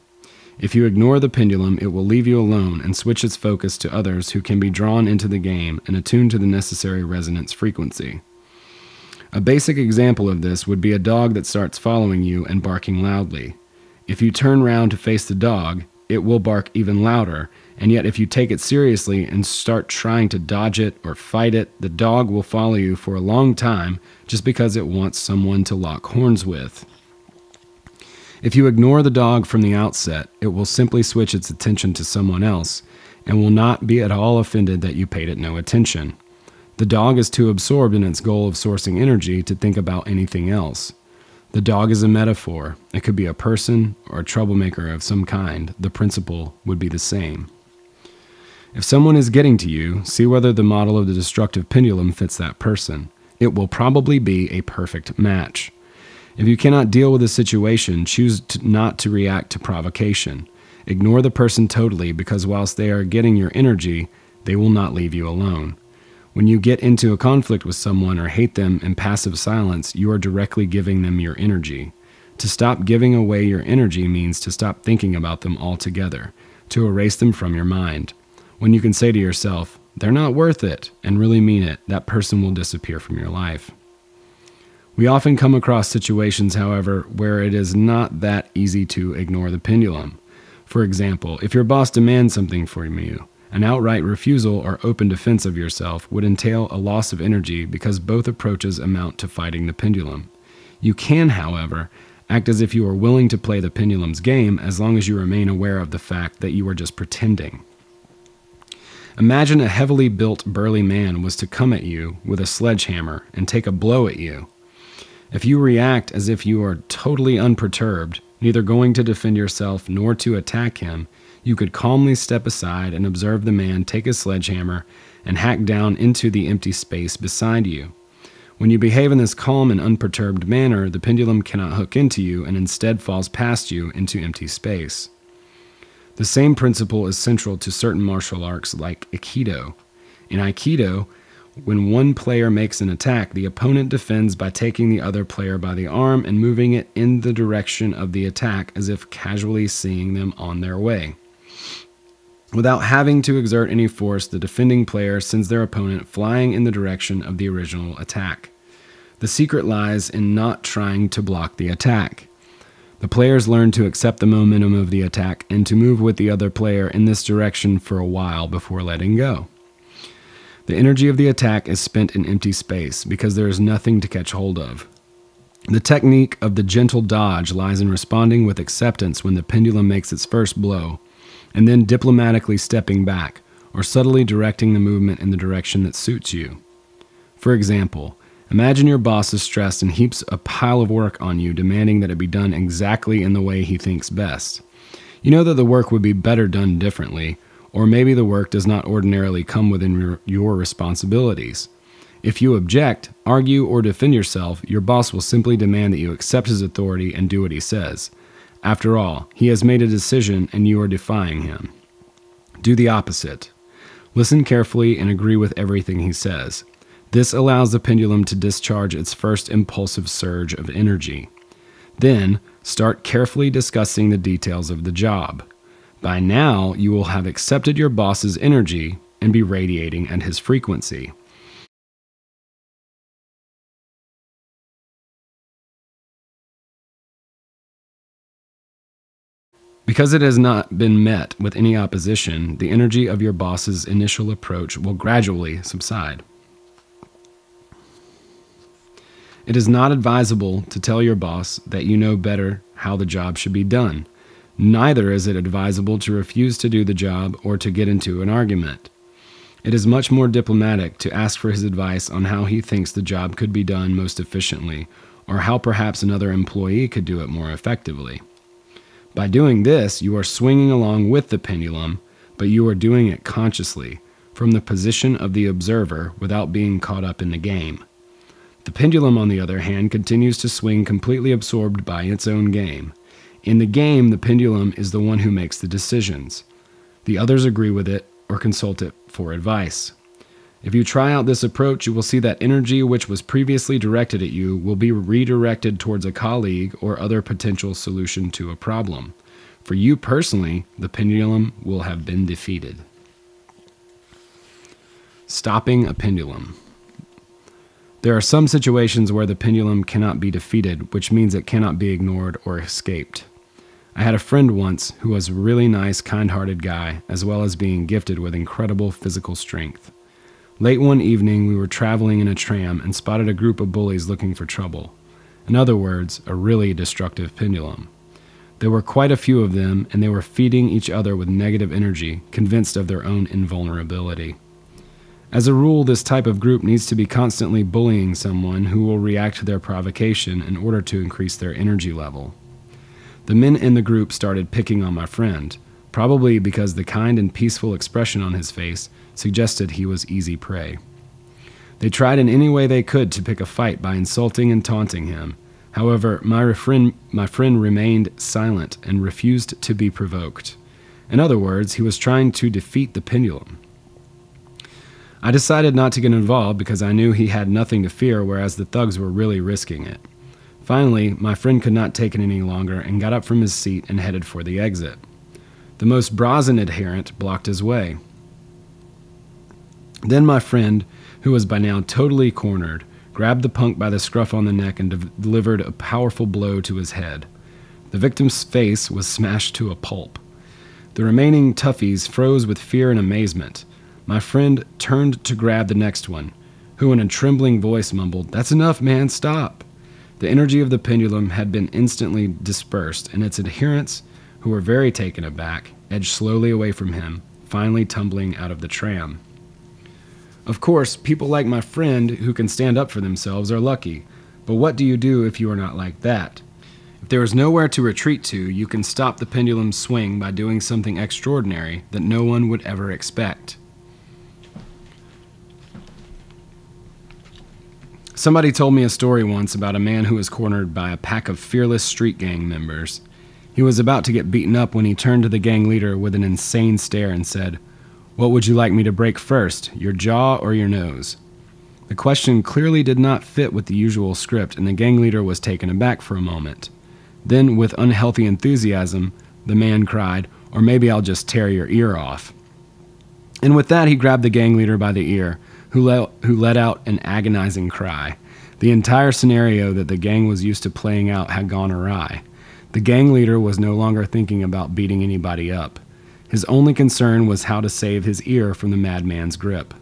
If you ignore the pendulum, it will leave you alone and switch its focus to others who can be drawn into the game and attuned to the necessary resonance frequency. A basic example of this would be a dog that starts following you and barking loudly. If you turn round to face the dog, it will bark even louder, and yet if you take it seriously and start trying to dodge it or fight it, the dog will follow you for a long time just because it wants someone to lock horns with. If you ignore the dog from the outset, it will simply switch its attention to someone else and will not be at all offended that you paid it no attention. The dog is too absorbed in its goal of sourcing energy to think about anything else. The dog is a metaphor. It could be a person or a troublemaker of some kind. The principle would be the same. If someone is getting to you, see whether the model of the destructive pendulum fits that person. It will probably be a perfect match. If you cannot deal with a situation, choose to not to react to provocation. Ignore the person totally because whilst they are getting your energy, they will not leave you alone. When you get into a conflict with someone or hate them in passive silence, you are directly giving them your energy. To stop giving away your energy means to stop thinking about them altogether, to erase them from your mind. When you can say to yourself, they're not worth it, and really mean it, that person will disappear from your life. We often come across situations, however, where it is not that easy to ignore the pendulum. For example, if your boss demands something from you, an outright refusal or open defense of yourself would entail a loss of energy because both approaches amount to fighting the pendulum. You can, however, act as if you are willing to play the pendulum's game as long as you remain aware of the fact that you are just pretending. Imagine a heavily built burly man was to come at you with a sledgehammer and take a blow at you. If you react as if you are totally unperturbed, neither going to defend yourself nor to attack him, you could calmly step aside and observe the man take a sledgehammer and hack down into the empty space beside you. When you behave in this calm and unperturbed manner, the pendulum cannot hook into you and instead falls past you into empty space. The same principle is central to certain martial arts like Aikido. In Aikido, when one player makes an attack, the opponent defends by taking the other player by the arm and moving it in the direction of the attack as if casually seeing them on their way. Without having to exert any force, the defending player sends their opponent flying in the direction of the original attack. The secret lies in not trying to block the attack. The players learn to accept the momentum of the attack and to move with the other player in this direction for a while before letting go. The energy of the attack is spent in empty space because there is nothing to catch hold of. The technique of the gentle dodge lies in responding with acceptance when the pendulum makes its first blow and then diplomatically stepping back or subtly directing the movement in the direction that suits you. For example, imagine your boss is stressed and heaps a pile of work on you, demanding that it be done exactly in the way he thinks best. You know that the work would be better done differently, or maybe the work does not ordinarily come within your, your responsibilities. If you object, argue, or defend yourself, your boss will simply demand that you accept his authority and do what he says. After all, he has made a decision and you are defying him. Do the opposite. Listen carefully and agree with everything he says. This allows the pendulum to discharge its first impulsive surge of energy. Then, start carefully discussing the details of the job. By now, you will have accepted your boss's energy and be radiating at his frequency. Because it has not been met with any opposition, the energy of your boss's initial approach will gradually subside. It is not advisable to tell your boss that you know better how the job should be done. Neither is it advisable to refuse to do the job or to get into an argument. It is much more diplomatic to ask for his advice on how he thinks the job could be done most efficiently, or how perhaps another employee could do it more effectively. By doing this, you are swinging along with the pendulum, but you are doing it consciously, from the position of the observer without being caught up in the game. The pendulum, on the other hand, continues to swing completely absorbed by its own game. In the game, the pendulum is the one who makes the decisions. The others agree with it or consult it for advice. If you try out this approach, you will see that energy which was previously directed at you will be redirected towards a colleague or other potential solution to a problem. For you personally, the pendulum will have been defeated. Stopping a pendulum. There are some situations where the pendulum cannot be defeated, which means it cannot be ignored or escaped. I had a friend once who was a really nice, kind hearted guy, as well as being gifted with incredible physical strength. Late one evening, we were traveling in a tram and spotted a group of bullies looking for trouble. In other words, a really destructive pendulum. There were quite a few of them, and they were feeding each other with negative energy, convinced of their own invulnerability. As a rule, this type of group needs to be constantly bullying someone who will react to their provocation in order to increase their energy level. The men in the group started picking on my friend, probably because the kind and peaceful expression on his face suggested he was easy prey. They tried in any way they could to pick a fight by insulting and taunting him. However, my friend, my friend remained silent and refused to be provoked. In other words, he was trying to defeat the pendulum. I decided not to get involved because I knew he had nothing to fear, whereas the thugs were really risking it. Finally, my friend could not take it any longer and got up from his seat and headed for the exit. The most brazen adherent blocked his way. Then my friend, who was by now totally cornered, grabbed the punk by the scruff on the neck and de- delivered a powerful blow to his head. The victim's face was smashed to a pulp. The remaining toughies froze with fear and amazement. My friend turned to grab the next one, who in a trembling voice mumbled, That's enough, man, stop. The energy of the pendulum had been instantly dispersed, and its adherents, who were very taken aback, edged slowly away from him, finally tumbling out of the tram. Of course, people like my friend who can stand up for themselves are lucky, but what do you do if you are not like that? If there is nowhere to retreat to, you can stop the pendulum's swing by doing something extraordinary that no one would ever expect. Somebody told me a story once about a man who was cornered by a pack of fearless street gang members. He was about to get beaten up when he turned to the gang leader with an insane stare and said, what would you like me to break first, your jaw or your nose? The question clearly did not fit with the usual script, and the gang leader was taken aback for a moment. Then, with unhealthy enthusiasm, the man cried, Or maybe I'll just tear your ear off. And with that, he grabbed the gang leader by the ear, who let, who let out an agonizing cry. The entire scenario that the gang was used to playing out had gone awry. The gang leader was no longer thinking about beating anybody up. His only concern was how to save his ear from the madman's grip.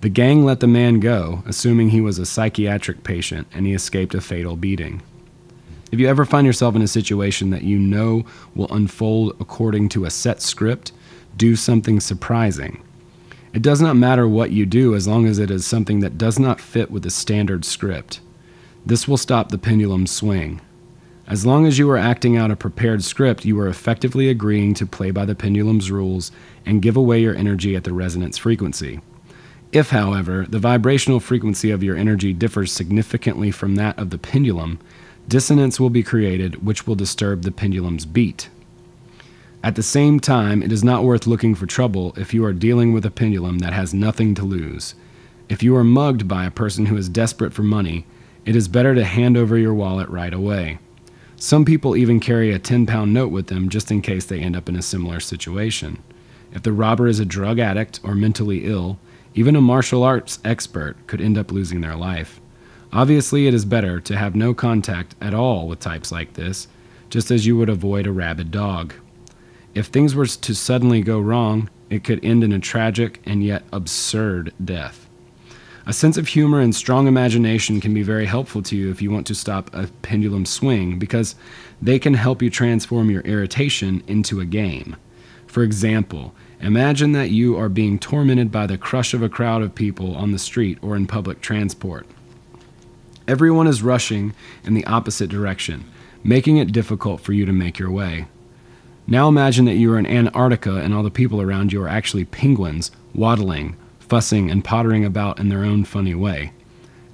The gang let the man go, assuming he was a psychiatric patient and he escaped a fatal beating. If you ever find yourself in a situation that you know will unfold according to a set script, do something surprising. It does not matter what you do as long as it is something that does not fit with the standard script. This will stop the pendulum swing. As long as you are acting out a prepared script, you are effectively agreeing to play by the pendulum's rules and give away your energy at the resonance frequency. If, however, the vibrational frequency of your energy differs significantly from that of the pendulum, dissonance will be created, which will disturb the pendulum's beat. At the same time, it is not worth looking for trouble if you are dealing with a pendulum that has nothing to lose. If you are mugged by a person who is desperate for money, it is better to hand over your wallet right away. Some people even carry a 10 pound note with them just in case they end up in a similar situation. If the robber is a drug addict or mentally ill, even a martial arts expert could end up losing their life. Obviously, it is better to have no contact at all with types like this, just as you would avoid a rabid dog. If things were to suddenly go wrong, it could end in a tragic and yet absurd death. A sense of humor and strong imagination can be very helpful to you if you want to stop a pendulum swing because they can help you transform your irritation into a game. For example, imagine that you are being tormented by the crush of a crowd of people on the street or in public transport. Everyone is rushing in the opposite direction, making it difficult for you to make your way. Now imagine that you are in Antarctica and all the people around you are actually penguins waddling fussing and pottering about in their own funny way.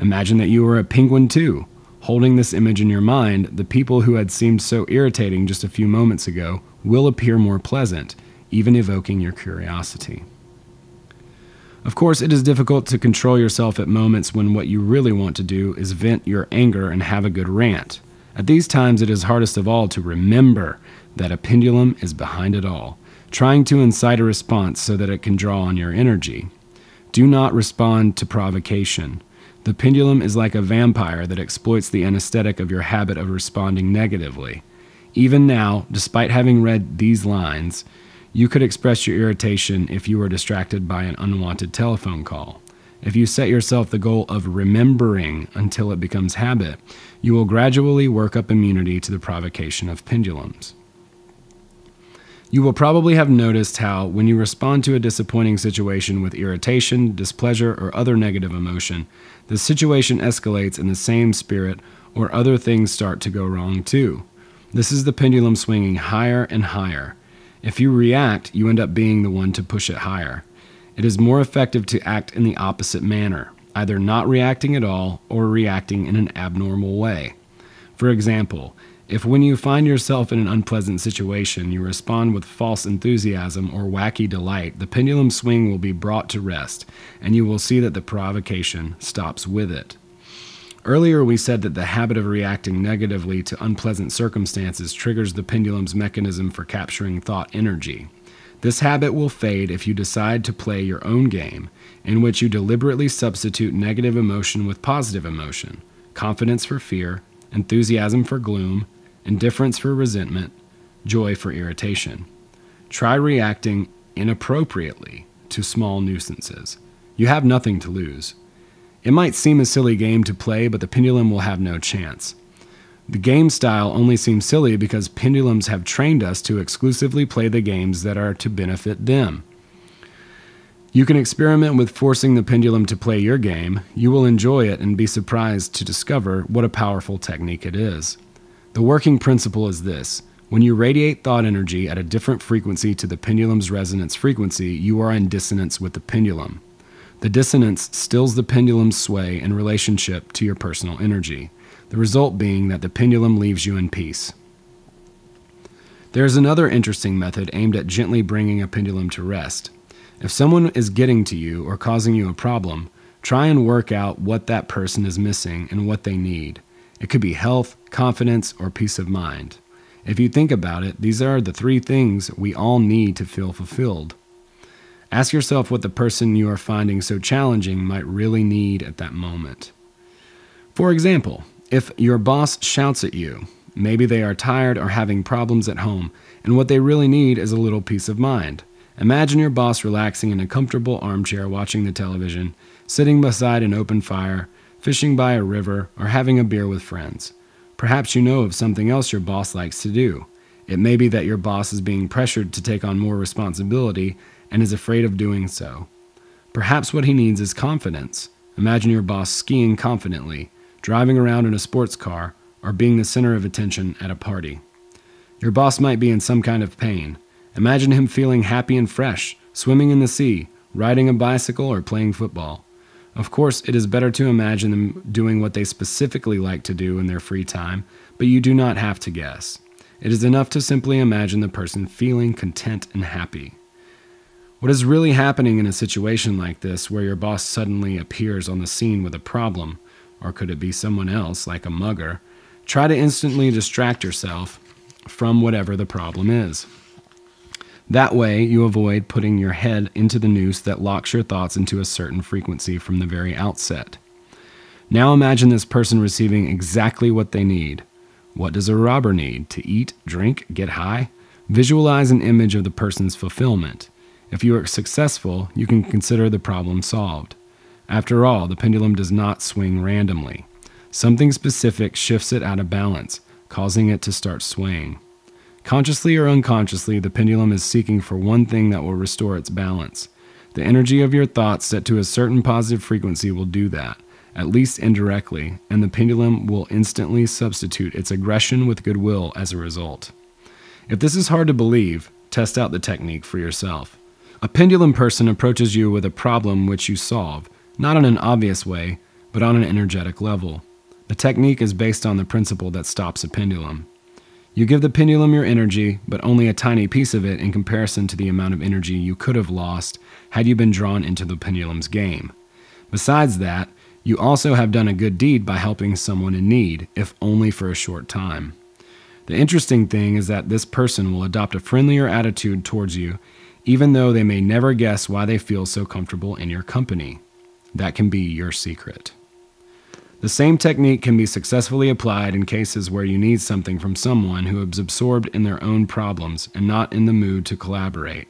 Imagine that you are a penguin too. Holding this image in your mind, the people who had seemed so irritating just a few moments ago will appear more pleasant, even evoking your curiosity. Of course, it is difficult to control yourself at moments when what you really want to do is vent your anger and have a good rant. At these times, it is hardest of all to remember that a pendulum is behind it all, trying to incite a response so that it can draw on your energy. Do not respond to provocation. The pendulum is like a vampire that exploits the anesthetic of your habit of responding negatively. Even now, despite having read these lines, you could express your irritation if you were distracted by an unwanted telephone call. If you set yourself the goal of remembering until it becomes habit, you will gradually work up immunity to the provocation of pendulums. You will probably have noticed how, when you respond to a disappointing situation with irritation, displeasure, or other negative emotion, the situation escalates in the same spirit, or other things start to go wrong too. This is the pendulum swinging higher and higher. If you react, you end up being the one to push it higher. It is more effective to act in the opposite manner, either not reacting at all or reacting in an abnormal way. For example, if when you find yourself in an unpleasant situation, you respond with false enthusiasm or wacky delight, the pendulum swing will be brought to rest, and you will see that the provocation stops with it. Earlier, we said that the habit of reacting negatively to unpleasant circumstances triggers the pendulum's mechanism for capturing thought energy. This habit will fade if you decide to play your own game, in which you deliberately substitute negative emotion with positive emotion, confidence for fear, enthusiasm for gloom, indifference for resentment, joy for irritation. Try reacting inappropriately to small nuisances. You have nothing to lose. It might seem a silly game to play, but the pendulum will have no chance. The game style only seems silly because pendulums have trained us to exclusively play the games that are to benefit them. You can experiment with forcing the pendulum to play your game. You will enjoy it and be surprised to discover what a powerful technique it is. The working principle is this when you radiate thought energy at a different frequency to the pendulum's resonance frequency, you are in dissonance with the pendulum. The dissonance stills the pendulum's sway in relationship to your personal energy, the result being that the pendulum leaves you in peace. There is another interesting method aimed at gently bringing a pendulum to rest. If someone is getting to you or causing you a problem, try and work out what that person is missing and what they need. It could be health, confidence, or peace of mind. If you think about it, these are the three things we all need to feel fulfilled. Ask yourself what the person you are finding so challenging might really need at that moment. For example, if your boss shouts at you, maybe they are tired or having problems at home, and what they really need is a little peace of mind. Imagine your boss relaxing in a comfortable armchair watching the television, sitting beside an open fire, fishing by a river, or having a beer with friends. Perhaps you know of something else your boss likes to do. It may be that your boss is being pressured to take on more responsibility and is afraid of doing so. Perhaps what he needs is confidence. Imagine your boss skiing confidently, driving around in a sports car, or being the center of attention at a party. Your boss might be in some kind of pain. Imagine him feeling happy and fresh, swimming in the sea, riding a bicycle, or playing football. Of course, it is better to imagine them doing what they specifically like to do in their free time, but you do not have to guess. It is enough to simply imagine the person feeling content and happy. What is really happening in a situation like this, where your boss suddenly appears on the scene with a problem, or could it be someone else, like a mugger? Try to instantly distract yourself from whatever the problem is. That way, you avoid putting your head into the noose that locks your thoughts into a certain frequency from the very outset. Now imagine this person receiving exactly what they need. What does a robber need? To eat, drink, get high? Visualize an image of the person's fulfillment. If you are successful, you can consider the problem solved. After all, the pendulum does not swing randomly. Something specific shifts it out of balance, causing it to start swaying. Consciously or unconsciously, the pendulum is seeking for one thing that will restore its balance. The energy of your thoughts set to a certain positive frequency will do that, at least indirectly, and the pendulum will instantly substitute its aggression with goodwill as a result. If this is hard to believe, test out the technique for yourself. A pendulum person approaches you with a problem which you solve, not in an obvious way, but on an energetic level. The technique is based on the principle that stops a pendulum. You give the pendulum your energy, but only a tiny piece of it in comparison to the amount of energy you could have lost had you been drawn into the pendulum's game. Besides that, you also have done a good deed by helping someone in need, if only for a short time. The interesting thing is that this person will adopt a friendlier attitude towards you, even though they may never guess why they feel so comfortable in your company. That can be your secret. The same technique can be successfully applied in cases where you need something from someone who is absorbed in their own problems and not in the mood to collaborate.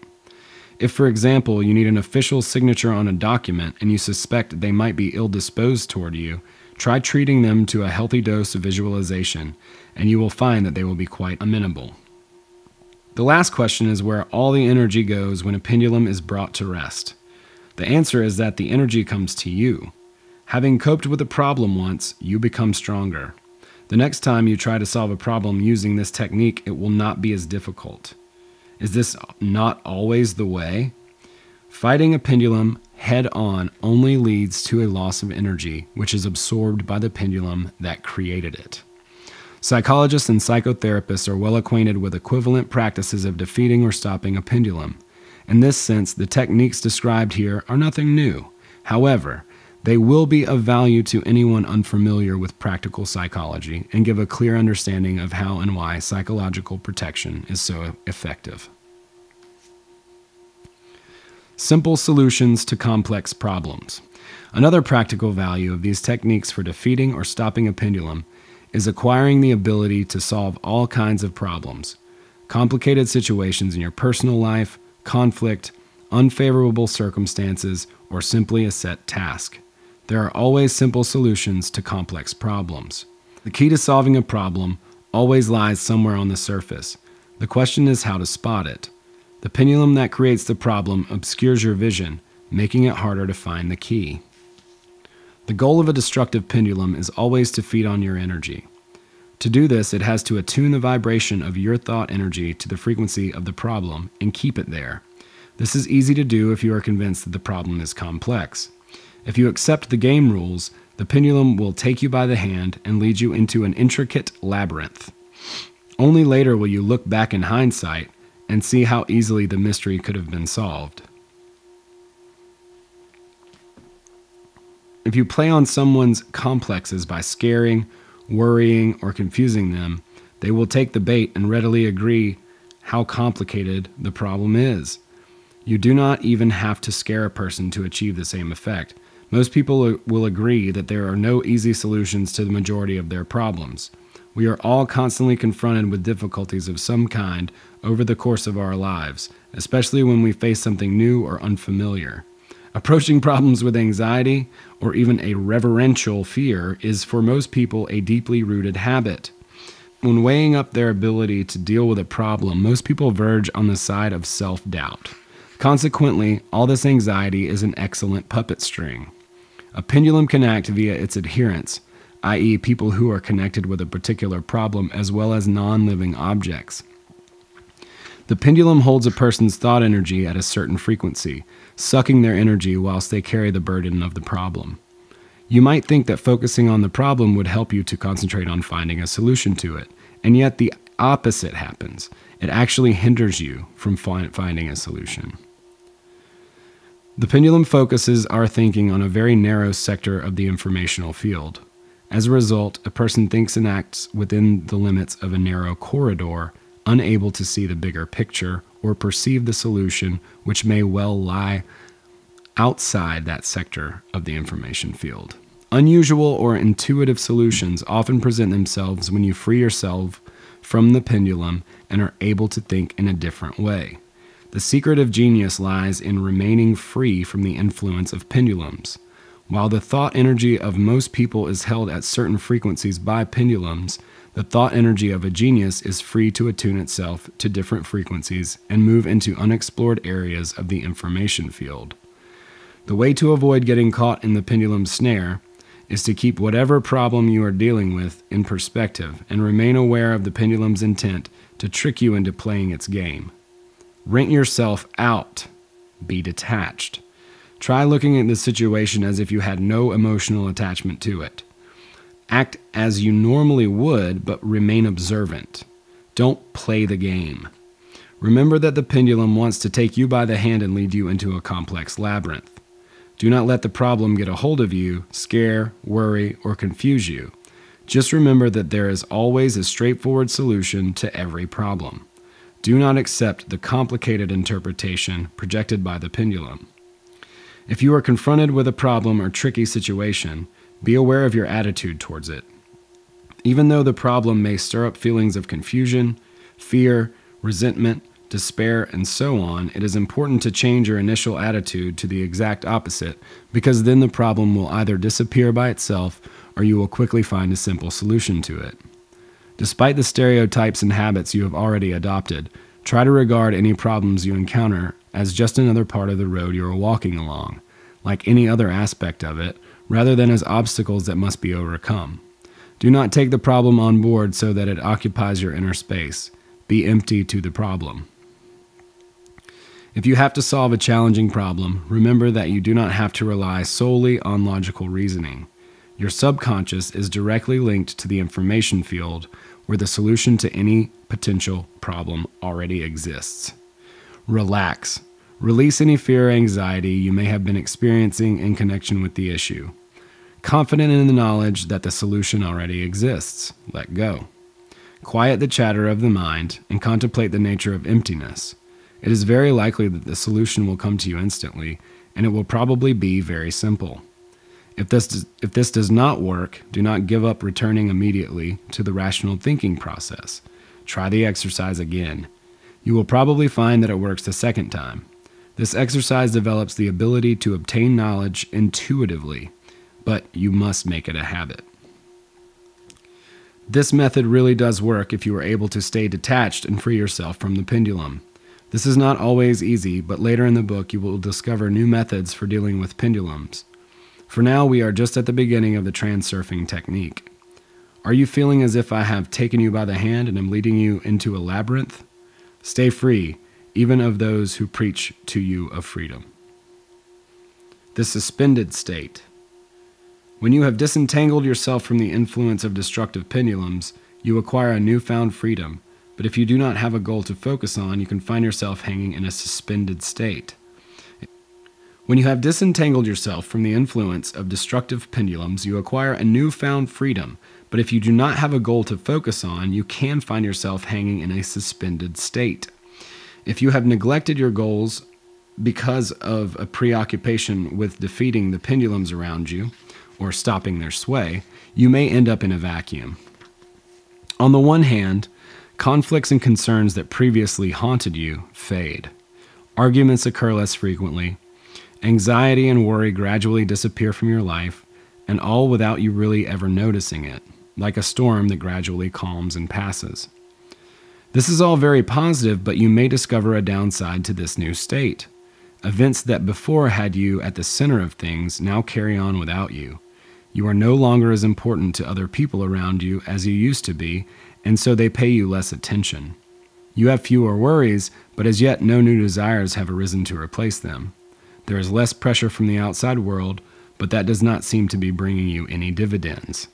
If, for example, you need an official signature on a document and you suspect they might be ill disposed toward you, try treating them to a healthy dose of visualization, and you will find that they will be quite amenable. The last question is where all the energy goes when a pendulum is brought to rest. The answer is that the energy comes to you. Having coped with a problem once, you become stronger. The next time you try to solve a problem using this technique, it will not be as difficult. Is this not always the way? Fighting a pendulum head on only leads to a loss of energy, which is absorbed by the pendulum that created it. Psychologists and psychotherapists are well acquainted with equivalent practices of defeating or stopping a pendulum. In this sense, the techniques described here are nothing new. However, they will be of value to anyone unfamiliar with practical psychology and give a clear understanding of how and why psychological protection is so effective. Simple solutions to complex problems. Another practical value of these techniques for defeating or stopping a pendulum is acquiring the ability to solve all kinds of problems, complicated situations in your personal life, conflict, unfavorable circumstances, or simply a set task. There are always simple solutions to complex problems. The key to solving a problem always lies somewhere on the surface. The question is how to spot it. The pendulum that creates the problem obscures your vision, making it harder to find the key. The goal of a destructive pendulum is always to feed on your energy. To do this, it has to attune the vibration of your thought energy to the frequency of the problem and keep it there. This is easy to do if you are convinced that the problem is complex. If you accept the game rules, the pendulum will take you by the hand and lead you into an intricate labyrinth. Only later will you look back in hindsight and see how easily the mystery could have been solved. If you play on someone's complexes by scaring, worrying, or confusing them, they will take the bait and readily agree how complicated the problem is. You do not even have to scare a person to achieve the same effect. Most people will agree that there are no easy solutions to the majority of their problems. We are all constantly confronted with difficulties of some kind over the course of our lives, especially when we face something new or unfamiliar. Approaching problems with anxiety or even a reverential fear is for most people a deeply rooted habit. When weighing up their ability to deal with a problem, most people verge on the side of self doubt. Consequently, all this anxiety is an excellent puppet string. A pendulum can act via its adherents, i.e., people who are connected with a particular problem, as well as non living objects. The pendulum holds a person's thought energy at a certain frequency, sucking their energy whilst they carry the burden of the problem. You might think that focusing on the problem would help you to concentrate on finding a solution to it, and yet the opposite happens. It actually hinders you from finding a solution. The pendulum focuses our thinking on a very narrow sector of the informational field. As a result, a person thinks and acts within the limits of a narrow corridor, unable to see the bigger picture or perceive the solution which may well lie outside that sector of the information field. Unusual or intuitive solutions often present themselves when you free yourself from the pendulum and are able to think in a different way. The secret of genius lies in remaining free from the influence of pendulums. While the thought energy of most people is held at certain frequencies by pendulums, the thought energy of a genius is free to attune itself to different frequencies and move into unexplored areas of the information field. The way to avoid getting caught in the pendulum snare is to keep whatever problem you are dealing with in perspective and remain aware of the pendulum's intent to trick you into playing its game. Rent yourself out. Be detached. Try looking at the situation as if you had no emotional attachment to it. Act as you normally would, but remain observant. Don't play the game. Remember that the pendulum wants to take you by the hand and lead you into a complex labyrinth. Do not let the problem get a hold of you, scare, worry, or confuse you. Just remember that there is always a straightforward solution to every problem. Do not accept the complicated interpretation projected by the pendulum. If you are confronted with a problem or tricky situation, be aware of your attitude towards it. Even though the problem may stir up feelings of confusion, fear, resentment, despair, and so on, it is important to change your initial attitude to the exact opposite because then the problem will either disappear by itself or you will quickly find a simple solution to it. Despite the stereotypes and habits you have already adopted, try to regard any problems you encounter as just another part of the road you are walking along, like any other aspect of it, rather than as obstacles that must be overcome. Do not take the problem on board so that it occupies your inner space. Be empty to the problem. If you have to solve a challenging problem, remember that you do not have to rely solely on logical reasoning. Your subconscious is directly linked to the information field where the solution to any potential problem already exists. Relax. Release any fear or anxiety you may have been experiencing in connection with the issue. Confident in the knowledge that the solution already exists, let go. Quiet the chatter of the mind and contemplate the nature of emptiness. It is very likely that the solution will come to you instantly, and it will probably be very simple. If this, does, if this does not work, do not give up returning immediately to the rational thinking process. Try the exercise again. You will probably find that it works the second time. This exercise develops the ability to obtain knowledge intuitively, but you must make it a habit. This method really does work if you are able to stay detached and free yourself from the pendulum. This is not always easy, but later in the book you will discover new methods for dealing with pendulums. For now, we are just at the beginning of the transurfing technique. Are you feeling as if I have taken you by the hand and am leading you into a labyrinth? Stay free, even of those who preach to you of freedom. The suspended state. When you have disentangled yourself from the influence of destructive pendulums, you acquire a newfound freedom. But if you do not have a goal to focus on, you can find yourself hanging in a suspended state. When you have disentangled yourself from the influence of destructive pendulums, you acquire a newfound freedom. But if you do not have a goal to focus on, you can find yourself hanging in a suspended state. If you have neglected your goals because of a preoccupation with defeating the pendulums around you or stopping their sway, you may end up in a vacuum. On the one hand, conflicts and concerns that previously haunted you fade. Arguments occur less frequently. Anxiety and worry gradually disappear from your life, and all without you really ever noticing it, like a storm that gradually calms and passes. This is all very positive, but you may discover a downside to this new state. Events that before had you at the center of things now carry on without you. You are no longer as important to other people around you as you used to be, and so they pay you less attention. You have fewer worries, but as yet no new desires have arisen to replace them. There is less pressure from the outside world, but that does not seem to be bringing you any dividends.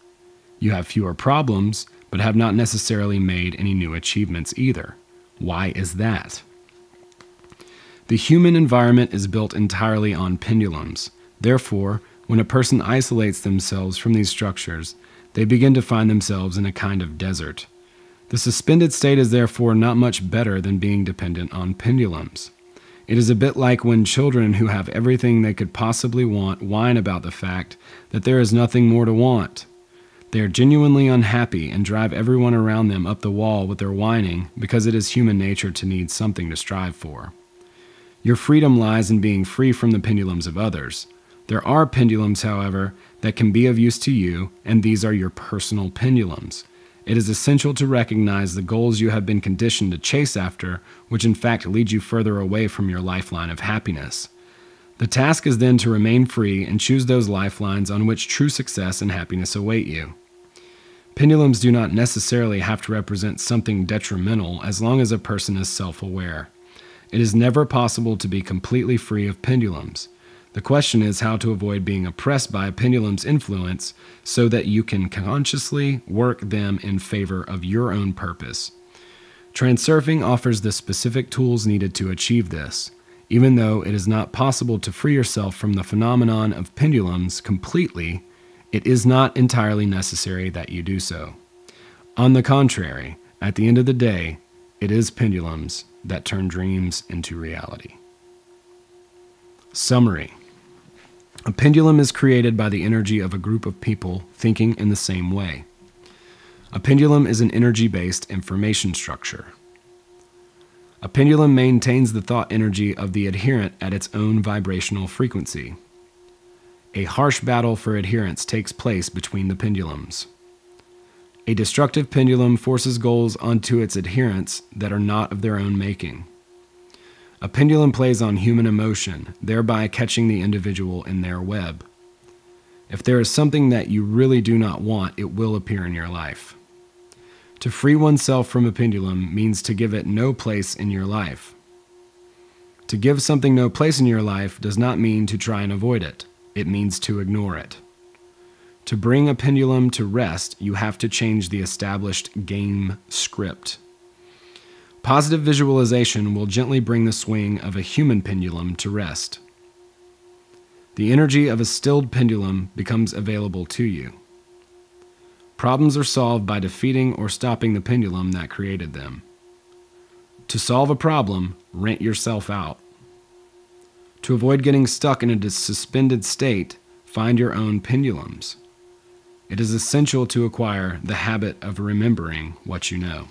You have fewer problems, but have not necessarily made any new achievements either. Why is that? The human environment is built entirely on pendulums. Therefore, when a person isolates themselves from these structures, they begin to find themselves in a kind of desert. The suspended state is therefore not much better than being dependent on pendulums. It is a bit like when children who have everything they could possibly want whine about the fact that there is nothing more to want. They are genuinely unhappy and drive everyone around them up the wall with their whining because it is human nature to need something to strive for. Your freedom lies in being free from the pendulums of others. There are pendulums, however, that can be of use to you, and these are your personal pendulums. It is essential to recognize the goals you have been conditioned to chase after, which in fact lead you further away from your lifeline of happiness. The task is then to remain free and choose those lifelines on which true success and happiness await you. Pendulums do not necessarily have to represent something detrimental as long as a person is self aware. It is never possible to be completely free of pendulums. The question is how to avoid being oppressed by a pendulum's influence so that you can consciously work them in favor of your own purpose. Transurfing offers the specific tools needed to achieve this. Even though it is not possible to free yourself from the phenomenon of pendulums completely, it is not entirely necessary that you do so. On the contrary, at the end of the day, it is pendulums that turn dreams into reality. Summary A pendulum is created by the energy of a group of people thinking in the same way. A pendulum is an energy based information structure. A pendulum maintains the thought energy of the adherent at its own vibrational frequency a harsh battle for adherence takes place between the pendulums. A destructive pendulum forces goals onto its adherents that are not of their own making. A pendulum plays on human emotion, thereby catching the individual in their web. If there is something that you really do not want, it will appear in your life. To free oneself from a pendulum means to give it no place in your life. To give something no place in your life does not mean to try and avoid it it means to ignore it. To bring a pendulum to rest, you have to change the established game script. Positive visualization will gently bring the swing of a human pendulum to rest. The energy of a stilled pendulum becomes available to you. Problems are solved by defeating or stopping the pendulum that created them. To solve a problem, rent yourself out. To avoid getting stuck in a suspended state, find your own pendulums. It is essential to acquire the habit of remembering what you know.